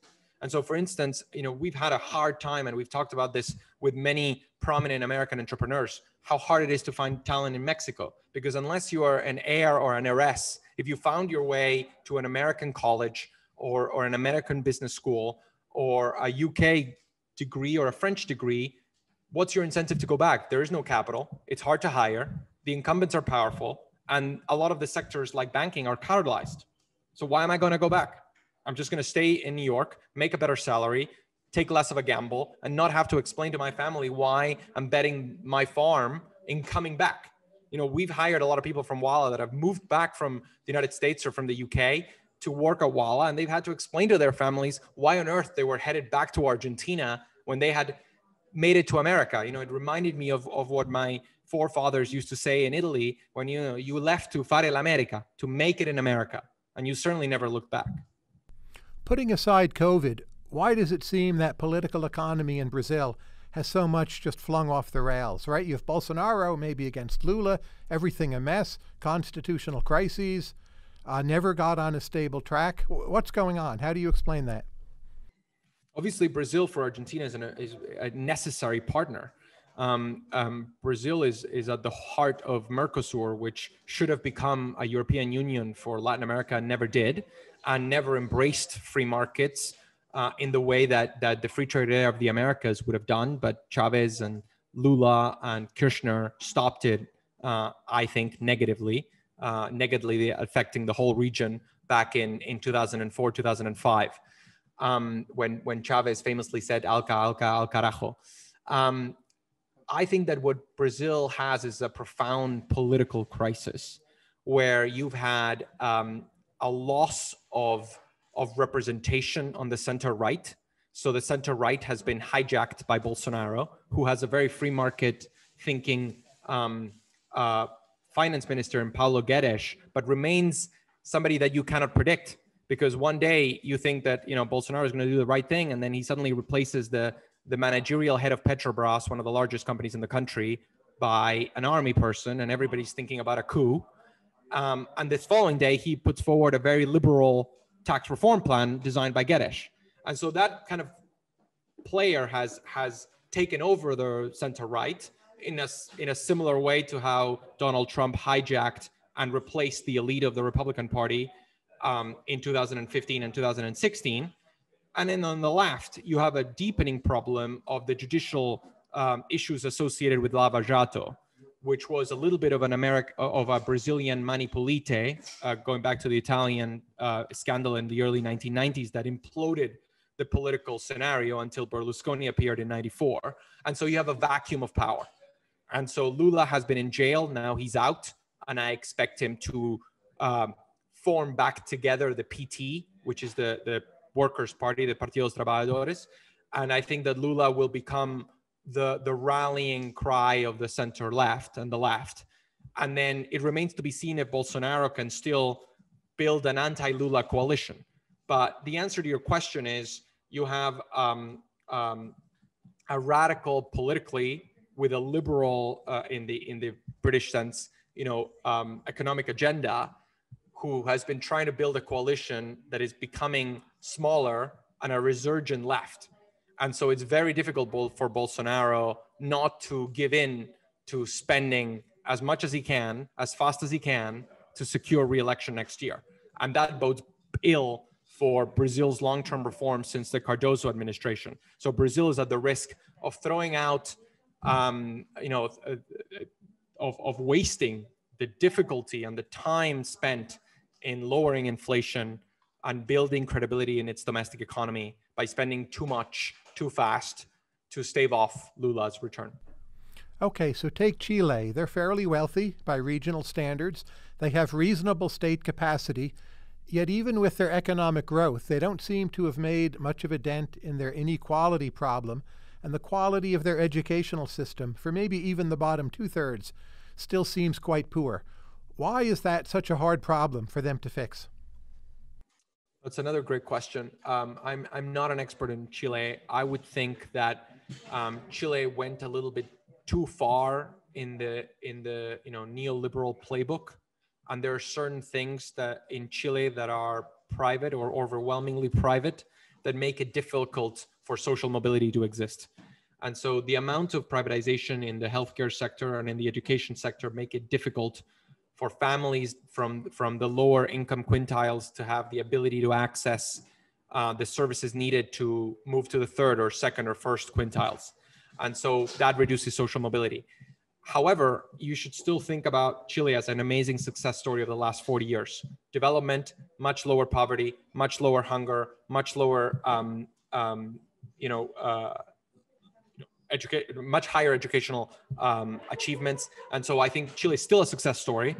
And so, for instance, you know, we've had a hard time, and we've talked about this with many prominent American entrepreneurs, how hard it is to find talent in Mexico. Because unless you are an heir or an heiress, if you found your way to an American college or, or an American business school or a UK degree or a French degree, what's your incentive to go back? There is no capital. It's hard to hire. The incumbents are powerful and a lot of the sectors like banking are paralyzed. So why am I going to go back? I'm just going to stay in New York, make a better salary, take less of a gamble, and not have to explain to my family why I'm betting my farm in coming back. You know, we've hired a lot of people from Ualá that have moved back from the United States or from the UK to work at Ualá, and they've had to explain to their families why on earth they were headed back to Argentina when they had made it to America. You know, it reminded me of, of what my forefathers used to say in Italy when you know, you left to fare l'America, to make it in America, and you certainly never looked back. Putting aside COVID, why does it seem that political economy in Brazil has so much just flung off the rails, right? You have Bolsonaro maybe against Lula, everything a mess, constitutional crises, uh, never got on a stable track. What's going on? How do you explain that? Obviously, Brazil for Argentina is, an, is a necessary partner um, um, Brazil is is at the heart of Mercosur, which should have become a European Union for Latin America, never did, and never embraced free markets uh, in the way that that the free trade area of the Americas would have done. But Chavez and Lula and Kirchner stopped it. Uh, I think negatively, uh, negatively affecting the whole region back in in 2004, 2005, um, when when Chavez famously said "Alca, Alca, al carajo." Um, I think that what Brazil has is a profound political crisis where you've had um, a loss of, of representation on the center right. So the center right has been hijacked by Bolsonaro, who has a very free market thinking um, uh, finance minister in Paulo Guedes, but remains somebody that you cannot predict because one day you think that you know Bolsonaro is going to do the right thing, and then he suddenly replaces the the managerial head of Petrobras, one of the largest companies in the country, by an army person, and everybody's thinking about a coup. Um, and this following day, he puts forward a very liberal tax reform plan designed by Guedes. And so that kind of player has has taken over the center right in a in a similar way to how Donald Trump hijacked and replaced the elite of the Republican Party um, in 2015 and 2016. And then on the left, you have a deepening problem of the judicial um, issues associated with Lava Jato, which was a little bit of an American of a Brazilian mani pulite, uh, going back to the Italian uh, scandal in the early 1990s that imploded the political scenario until Berlusconi appeared in 94. And so you have a vacuum of power. And so Lula has been in jail. Now he's out. And I expect him to um, form back together the PT, which is the, the Workers' Party, the Partido dos Trabajadores. And I think that Lula will become the, the rallying cry of the center left and the left. And then it remains to be seen if Bolsonaro can still build an anti Lula coalition. But the answer to your question is you have um, um, a radical politically with a liberal uh, in the in the British sense, you know, um, economic agenda, who has been trying to build a coalition that is becoming smaller and a resurgent left. And so it's very difficult for Bolsonaro not to give in to spending as much as he can, as fast as he can, to secure re-election next year. And that bodes ill for Brazil's long-term reforms since the Cardoso administration. So Brazil is at the risk of throwing out, um, you know, uh, of, of wasting the difficulty and the time spent in lowering inflation and building credibility in its domestic economy by spending too much too fast to stave off Lula's return. Okay, so take Chile. They're fairly wealthy by regional standards. They have reasonable state capacity Yet, even with their economic growth, they don't seem to have made much of a dent in their inequality problem, and the quality of their educational system, for maybe even the bottom two thirds, still seems quite poor. Why is that such a hard problem for them to fix? That's another great question. Um, I'm, I'm not an expert in Chile. I would think that um, Chile went a little bit too far in the in the you know neoliberal playbook and there are certain things that in Chile that are private or overwhelmingly private that make it difficult for social mobility to exist. And so the amount of privatization in the healthcare sector and in the education sector make it difficult for families from, from the lower income quintiles to have the ability to access uh, the services needed to move to the third or second or first quintiles. And so that reduces social mobility. However, you should still think about Chile as an amazing success story of the last 40 years. Development, much lower poverty, much lower hunger, much lower, um, um, you know, uh, much higher educational um, achievements. And so I think Chile is still a success story,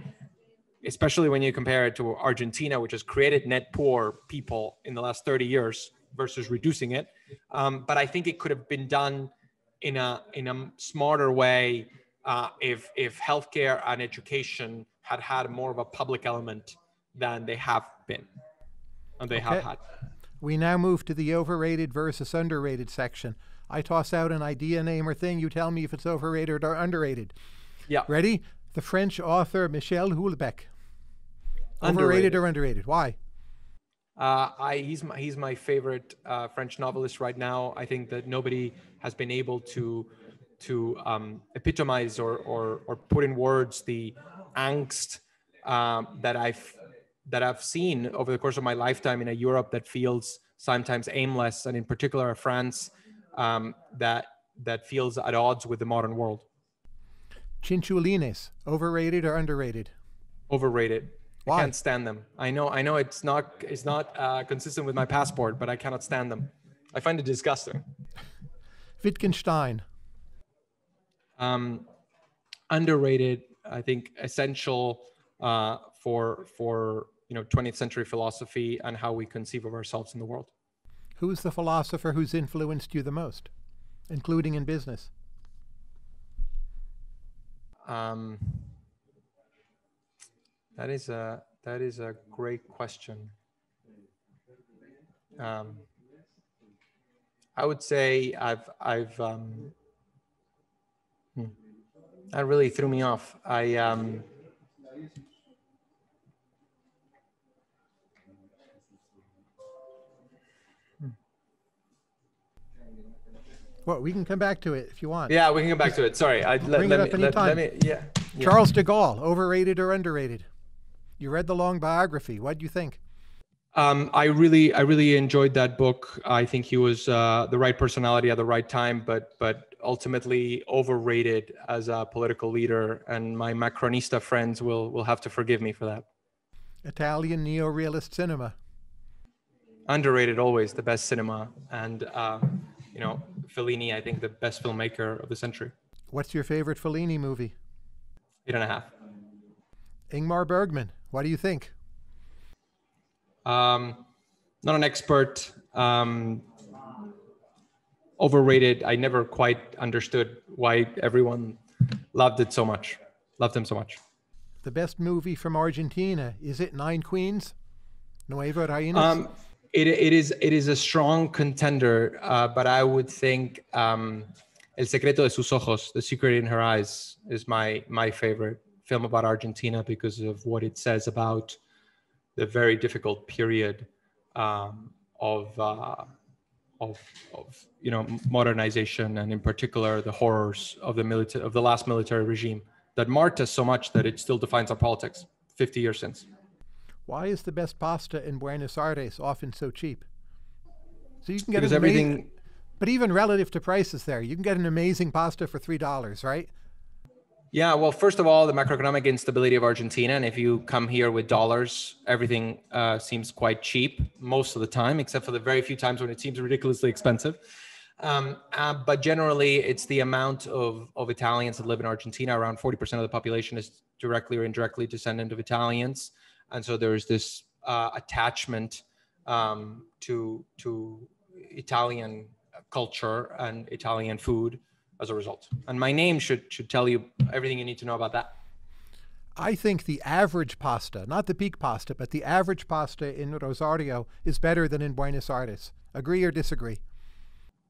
especially when you compare it to Argentina, which has created net poor people in the last 30 years versus reducing it. Um, but I think it could have been done in a in a smarter way uh, if if healthcare and education had had more of a public element than they have been, and they okay. have had. We now move to the overrated versus underrated section. I toss out an idea, name, or thing. You tell me if it's overrated or underrated. Yeah. Ready? The French author Michel Houellebecq. Overrated or underrated? Why? Uh, I, he's my, he's my favorite uh, French novelist right now. I think that nobody has been able to to um, epitomize or, or, or put in words the angst um, that I've that I've seen over the course of my lifetime in a Europe that feels sometimes aimless, and in particular France um, that that feels at odds with the modern world. Chinchulines, overrated or underrated? Overrated. Why? I can't stand them. I know. I know it's not. It's not uh, consistent with my passport, but I cannot stand them. I find it disgusting. Wittgenstein, um, underrated, I think, essential uh, for for you know 20th century philosophy and how we conceive of ourselves in the world. Who's the philosopher who's influenced you the most, including in business? Um, that is a that is a great question. Um, I would say I've I've um, that really threw me off. I um, Well, we can come back to it if you want. Yeah, we can come back to it. Sorry, I, let, Bring let, it up me, let, let, me, yeah, yeah. Charles de Gaulle, overrated or underrated? You read the long biography. What do you think? Um, I really, I really enjoyed that book. I think he was uh, the right personality at the right time, but but ultimately overrated as a political leader. And my Macronista friends will will have to forgive me for that. Italian neo-realist cinema. Underrated, always the best cinema, and uh, you know Fellini. I think the best filmmaker of the century. What's your favorite Fellini movie? Eight and a half. Ingmar Bergman. What do you think? Um, not an expert. Um, overrated. I never quite understood why everyone loved it so much. Loved him so much. The best movie from Argentina is it Nine Queens? Nueve Reinas? Um, it, it is it is a strong contender, uh, but I would think um, El Secreto de sus Ojos, The Secret in Her Eyes, is my my favorite film about Argentina because of what it says about the very difficult period um, of, uh, of, of you know modernization and in particular the horrors of the military of the last military regime that marked us so much that it still defines our politics 50 years since. Why is the best pasta in Buenos Aires often so cheap? So you can get because an everything amazing, but even relative to prices there, you can get an amazing pasta for three dollars, right? Yeah, well, first of all, the macroeconomic instability of Argentina, and if you come here with dollars, everything uh, seems quite cheap most of the time, except for the very few times when it seems ridiculously expensive. Um, uh, but generally, it's the amount of, of Italians that live in Argentina. Around 40% of the population is directly or indirectly descendant of Italians. And so there's this uh, attachment um, to, to Italian culture and Italian food as a result. And my name should should tell you everything you need to know about that. I think the average pasta, not the peak pasta, but the average pasta in Rosario is better than in Buenos Aires. Agree or disagree?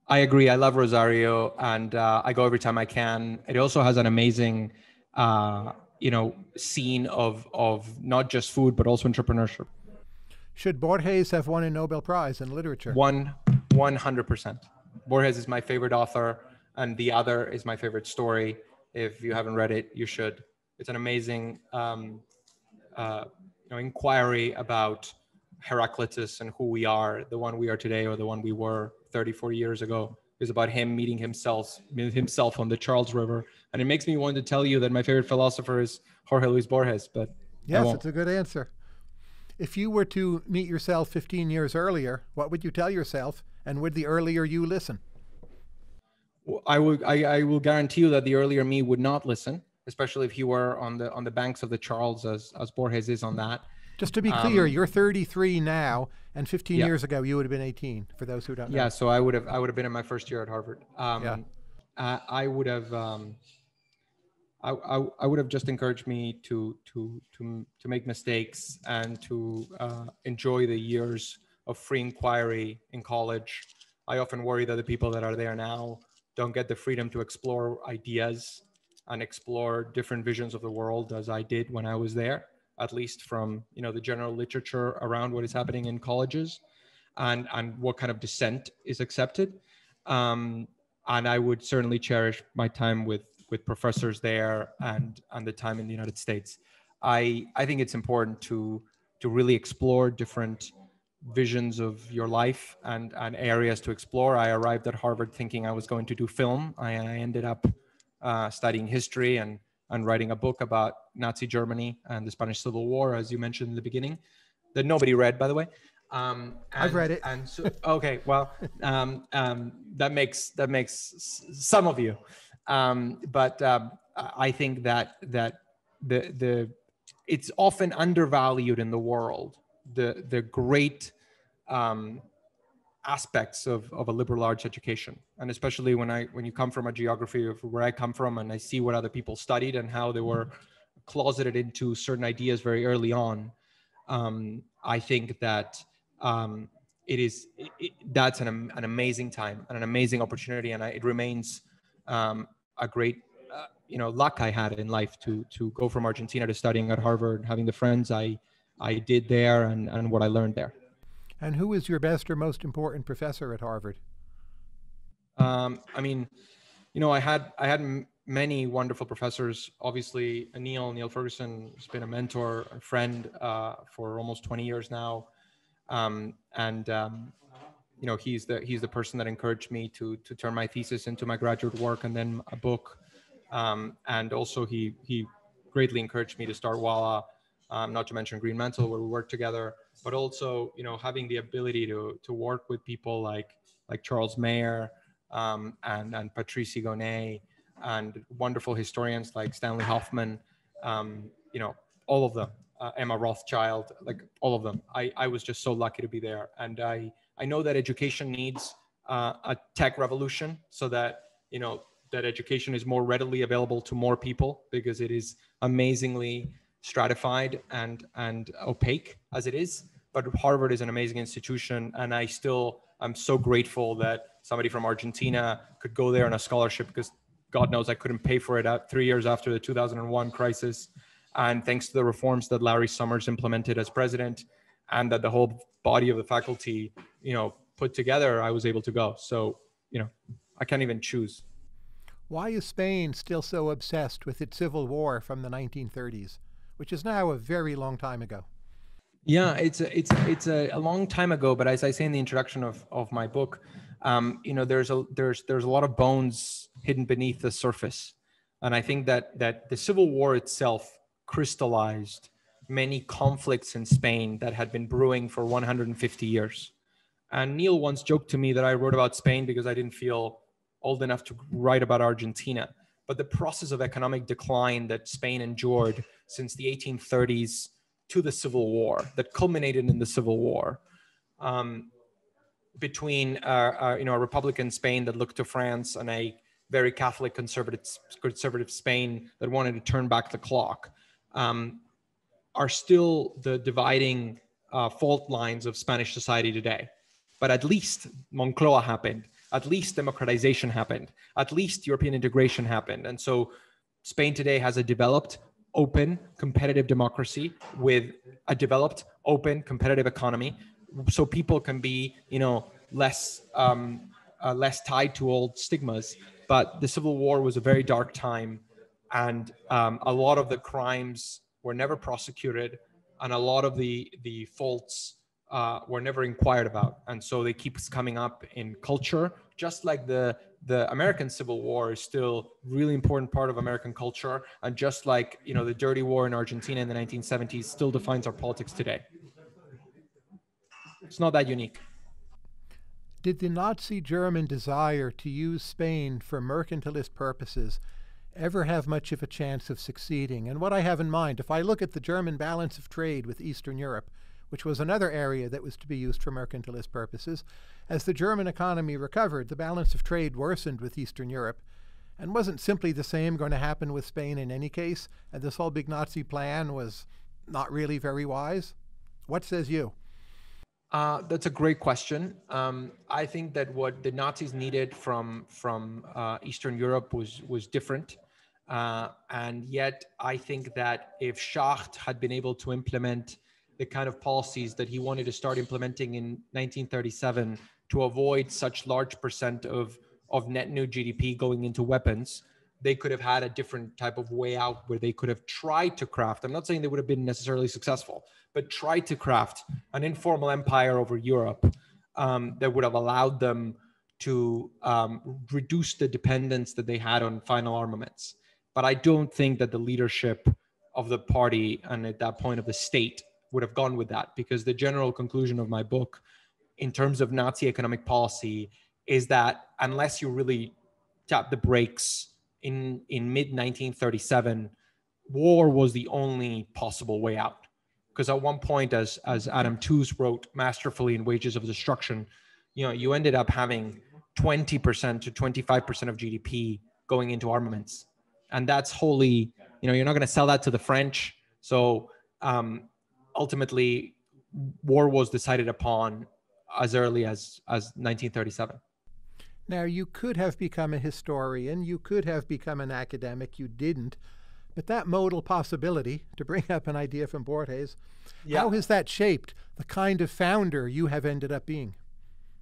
I agree. I love Rosario, and uh, I go every time I can. It also has an amazing, uh, you know, scene of of not just food but also entrepreneurship. Should Borges have won a Nobel Prize in literature? One, one hundred percent. Borges is my favorite author and the other is my favorite story. If you haven't read it, you should. It's an amazing um, uh, you know, inquiry about Heraclitus and who we are, the one we are today or the one we were 34 years ago. Is about him meeting himself himself on the Charles River, and it makes me want to tell you that my favorite philosopher is Jorge Luis Borges. But yes, it's a good answer. If you were to meet yourself 15 years earlier, what would you tell yourself, and would the earlier you listen? I will I, I will guarantee you that the earlier me would not listen, especially if he were on the on the banks of the Charles as as Borges is on that. Just to be clear, um, you're 33 now, and 15 yeah. years ago you would have been 18. For those who don't know. Yeah, so I would have I would have been in my first year at Harvard. Um, yeah. Uh, I would have. Um, I, I, I, would have just encouraged me to to to to make mistakes and to uh, enjoy the years of free inquiry in college. I often worry that the people that are there now don't get the freedom to explore ideas and explore different visions of the world as I did when I was there, at least from you know the general literature around what is happening in colleges and and what kind of dissent is accepted. Um, and I would certainly cherish my time with with professors there and and the time in the United States. I I think it's important to to really explore different visions of your life and, and areas to explore. I arrived at Harvard thinking I was going to do film. I, I ended up uh, studying history and, and writing a book about Nazi Germany and the Spanish Civil War, as you mentioned in the beginning, that nobody read, by the way. Um, and, I've read it. And so, okay, well, um, um, that makes that makes some of you, um, but um, I think that that the the it's often undervalued in the world the the great um, aspects of, of a liberal arts education. And especially when i when you come from a geography of where i come from and i see what other people studied and how they were closeted into certain ideas very early on um, i think that um, it is it, that's an, an amazing time and an amazing opportunity. And I, it remains um, a great uh, you know luck i had in life to to go from argentina to studying at harvard having the friends i I did there and, and what I learned there. And who is your best or most important professor at Harvard? Um, I mean, you know, I had I had many wonderful professors. Obviously, Niall Niall Ferguson has been a mentor, a friend uh, for almost 20 years now, um, and um, you know he's the he's the person that encouraged me to to turn my thesis into my graduate work and then a book, um, and also he he greatly encouraged me to start Ualá, um, not to mention Greenmantle where we work together, but also you know having the ability to to work with people like like Charles Maier um, and and Patrice Higonnet and wonderful historians like Stanley Hoffmann, um, you know, all of them, uh, Emma Rothschild, like all of them. I, I was just so lucky to be there. And I, I know that education needs uh, a tech revolution so that, you know, that education is more readily available to more people because it is amazingly stratified and, and opaque as it is. But Harvard is an amazing institution. And I still, I'm so grateful that somebody from Argentina could go there on a scholarship because God knows I couldn't pay for it at three years after the 2001 crisis. And thanks to the reforms that Larry Summers implemented as president and that the whole body of the faculty, you know, put together, I was able to go. So, you know, I can't even choose. Why is Spain still so obsessed with its civil war from the 1930s, which is now a very long time ago? Yeah, it's a, it's it's a, a long time ago, but as I say in the introduction of, of my book, um, you know, there's a there's there's a lot of bones hidden beneath the surface, and I think that that the civil war itself crystallized many conflicts in Spain that had been brewing for 150 years. And Niall once joked to me that I wrote about Spain because I didn't feel old enough to write about Argentina. But the process of economic decline that Spain endured since the 1830s to the Civil War, that culminated in the Civil War, um, between uh, uh, you know a Republican Spain that looked to France and a very Catholic conservative conservative Spain that wanted to turn back the clock um, are still the dividing uh, fault lines of Spanish society today. But at least Moncloa happened. At least democratization happened. At least European integration happened. And so Spain today has a developed, open, competitive democracy with a developed, open, competitive economy so people can be you know less um, uh, less tied to old stigmas but the civil war was a very dark time and um, a lot of the crimes were never prosecuted and a lot of the the faults uh, were never inquired about and so they keep coming up in culture just like the the American Civil War is still really important part of American culture and just like you know the dirty war in Argentina in the 1970s still defines our politics today it's not that unique. Did the Nazi German desire to use Spain for mercantilist purposes ever have much of a chance of succeeding? And what I have in mind, if I look at the German balance of trade with Eastern Europe, which was another area that was to be used for mercantilist purposes, as the German economy recovered, the balance of trade worsened with Eastern Europe. And wasn't simply the same going to happen with Spain in any case? And this whole big Nazi plan was not really very wise? What says you? Uh, that's a great question. Um, I think that what the Nazis needed from from uh, Eastern Europe was was different, uh, and yet I think that if Schacht had been able to implement the kind of policies that he wanted to start implementing in 1937 to avoid such large percent of of net new GDP going into weapons, they could have had a different type of way out where they could have tried to craft. I'm not saying they would have been necessarily successful, but tried to craft an informal empire over Europe um, that would have allowed them to um, reduce the dependence that they had on final armaments. But I don't think that the leadership of the party and at that point of the state would have gone with that because the general conclusion of my book in terms of Nazi economic policy is that unless you really tap the brakes in in mid 1937 war was the only possible way out. Because at one point as as adam tooze wrote masterfully in wages of destruction you know you ended up having 20% to 25% of gdp going into armaments. And that's wholly you know you're not going to sell that to the french. So um, ultimately war was decided upon as early as as 1937 now, you could have become a historian, you could have become an academic, you didn't. But that modal possibility, to bring up an idea from Borges, yeah. how has that shaped the kind of founder you have ended up being?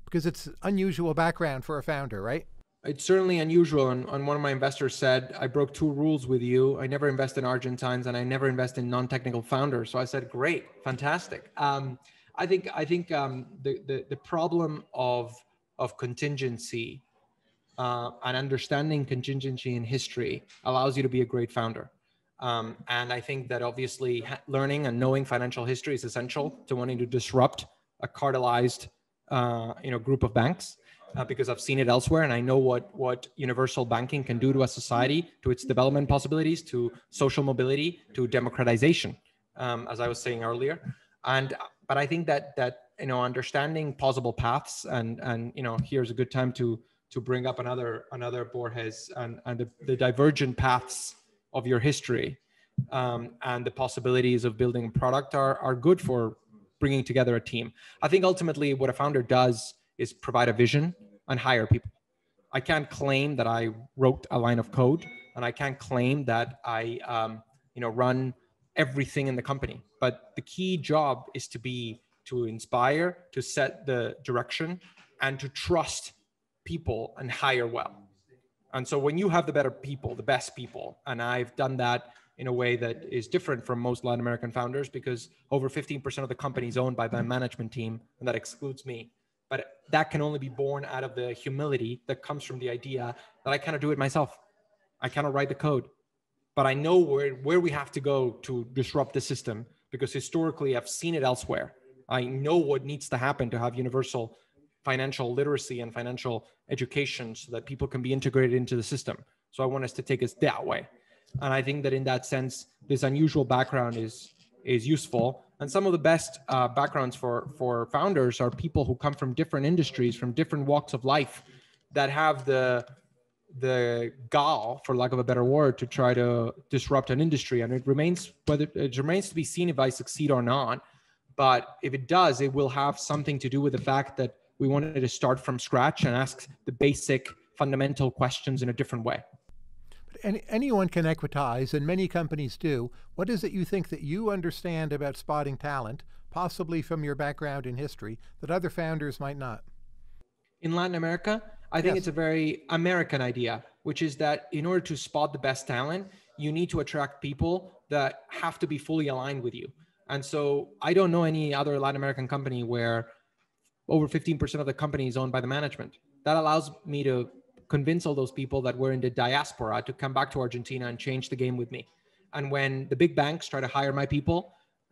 Because it's unusual background for a founder, right? It's certainly unusual. And, and, one of my investors said, I broke two rules with you. I never invest in Argentines and I never invest in non-technical founders. So I said, great, fantastic. Um, I think I think um, the, the, the problem of of contingency uh, and understanding contingency in history allows you to be a great founder. Um, and I think that obviously learning and knowing financial history is essential to wanting to disrupt a cartelized uh, you know group of banks uh, because I've seen it elsewhere and I know what what universal banking can do to a society, to its development possibilities, to social mobility, to democratization, um, as I was saying earlier. And but I think that that you know understanding possible paths and and you know here's a good time to to bring up another another Borges and and the, the divergent paths of your history um, and the possibilities of building a product are are good for bringing together a team. I think ultimately what a founder does is provide a vision and hire people. I can't claim that I wrote a line of code, and I can't claim that I, um, you know, run everything in the company. But the key job is to be to inspire, to set the direction, and to trust people and hire well. And so when you have the better people, the best people, and I've done that in a way that is different from most Latin American founders because over 15% of the company is owned by my management team, and that excludes me that can only be born out of the humility that comes from the idea that I cannot do it myself. I cannot write the code, but I know where, where we have to go to disrupt the system because historically I've seen it elsewhere. I know what needs to happen to have universal financial literacy and financial education so that people can be integrated into the system. So I want us to take us that way. And I think that in that sense, this unusual background is is useful and some of the best uh, backgrounds for for founders are people who come from different industries from different walks of life that have the the gall for lack of a better word to try to disrupt an industry. And it remains whether it remains to be seen if i succeed or not. But if it does it will have something to do with the fact that we wanted to start from scratch and ask the basic fundamental questions in a different way any, anyone can equitize, and many companies do. What is it you think that you understand about spotting talent, possibly from your background in history, that other founders might not? In Latin America, I think yes. it's a very American idea, which is that in order to spot the best talent, you need to attract people that have to be fully aligned with you. And so I don't know any other Latin American company where over 15% of the company is owned by the management. That allows me to convince all those people that were in the diaspora to come back to Argentina and change the game with me. And when the big banks try to hire my people,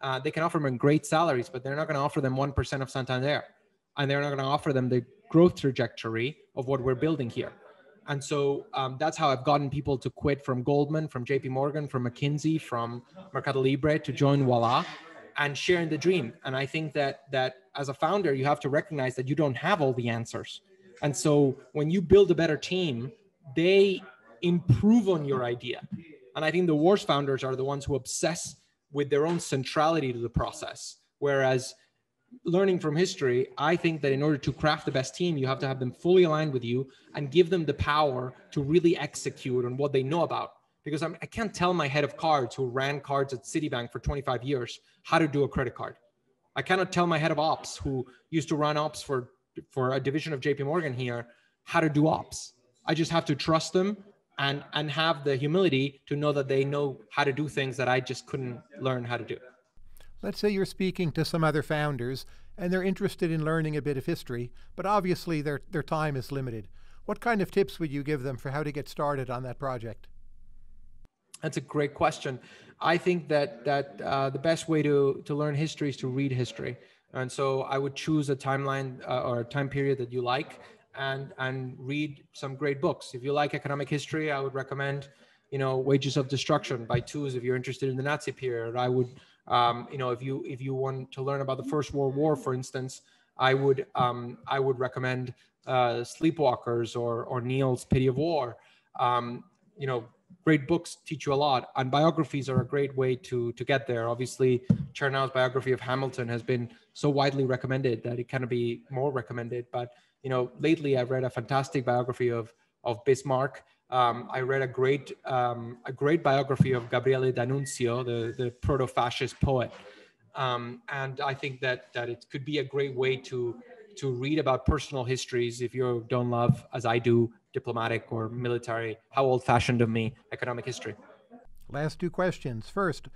uh, they can offer them great salaries, but they're not going to offer them 1% of Santander. And they're not going to offer them the growth trajectory of what we're building here. And so um, that's how I've gotten people to quit from Goldman, from JP Morgan, from McKinsey, from Mercado Libre to join Ualá and sharing the dream. And I think that that as a founder, you have to recognize that you don't have all the answers. And so when you build a better team, they improve on your idea. And I think the worst founders are the ones who obsess with their own centrality to the process. Whereas learning from history, I think that in order to craft the best team, you have to have them fully aligned with you and give them the power to really execute on what they know about. Because I'm, I can not tell my head of cards who ran cards at Citibank for 25 years how to do a credit card. I cannot tell my head of ops who used to run ops for for a division of JP Morgan here how to do ops. I just have to trust them and and have the humility to know that they know how to do things that I just couldn't learn how to do. Let's say you're speaking to some other founders and they're interested in learning a bit of history, but obviously their their time is limited. What kind of tips would you give them for how to get started on that project? That's a great question. I think that that uh, the best way to to learn history is to read history. And so I would choose a timeline uh, or a time period that you like and and read some great books. If you like economic history, I would recommend, you know, Wages of Destruction by Tooze if you're interested in the Nazi period. I would, um, you know, if you if you want to learn about the First World War, for instance, I would um, I would recommend uh, Sleepwalkers or or Niall's Pity of War. Um, you know, great books teach you a lot, and biographies are a great way to to get there. Obviously, Chernow's biography of Hamilton has been so widely recommended that it cannot be more recommended. But you know, lately I've read a fantastic biography of of Bismarck. Um, I read a great um, a great biography of Gabriele D'Annunzio, the the proto-fascist poet, um, and I think that that it could be a great way to to read about personal histories if you don't love, as I do, diplomatic or military. How old fashioned of me, economic history. Last two questions. First,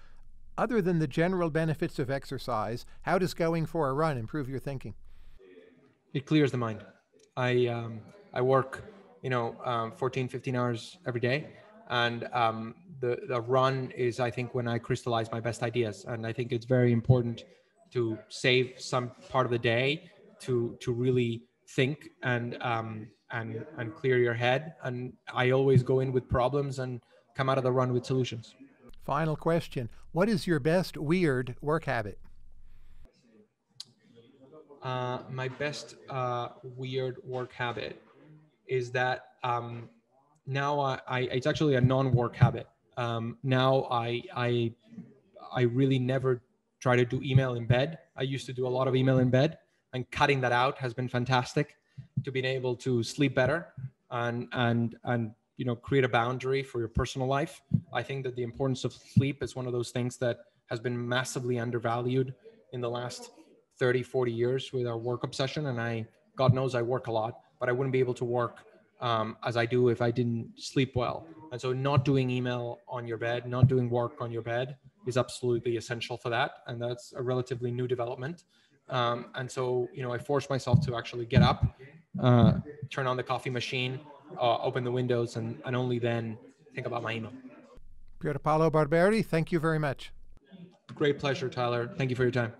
other than the general benefits of exercise, how does going for a run improve your thinking? It clears the mind. I um, I work, you know, um, 14, 15 hours every day, and um, the the run is, I think, when I crystallize my best ideas. And I think it's very important to save some part of the day to to really think and um, and and clear your head. And I always go in with problems and come out of the run with solutions. Final question What is your best weird work habit? Uh, my best uh, weird work habit is that um, now I, I, it's actually a non-work habit. Um, now I, I, I really never try to do email in bed. I used to do a lot of email in bed, and cutting that out has been fantastic to being able to sleep better and and and you know create a boundary for your personal life. I think that the importance of sleep is one of those things that has been massively undervalued in the last 30 40 years with our work obsession. And i god knows i work a lot but i wouldn't be able to work um, as i do if i didn't sleep well. And so not doing email on your bed not doing work on your bed is absolutely essential for that. And that's a relatively new development. Um, and so you know i forced myself to actually get up uh, turn on the coffee machine uh, open the windows and, and only then think about my email. Pierpaolo Barbieri, thank you very much. Great pleasure, Tyler. Thank you for your time.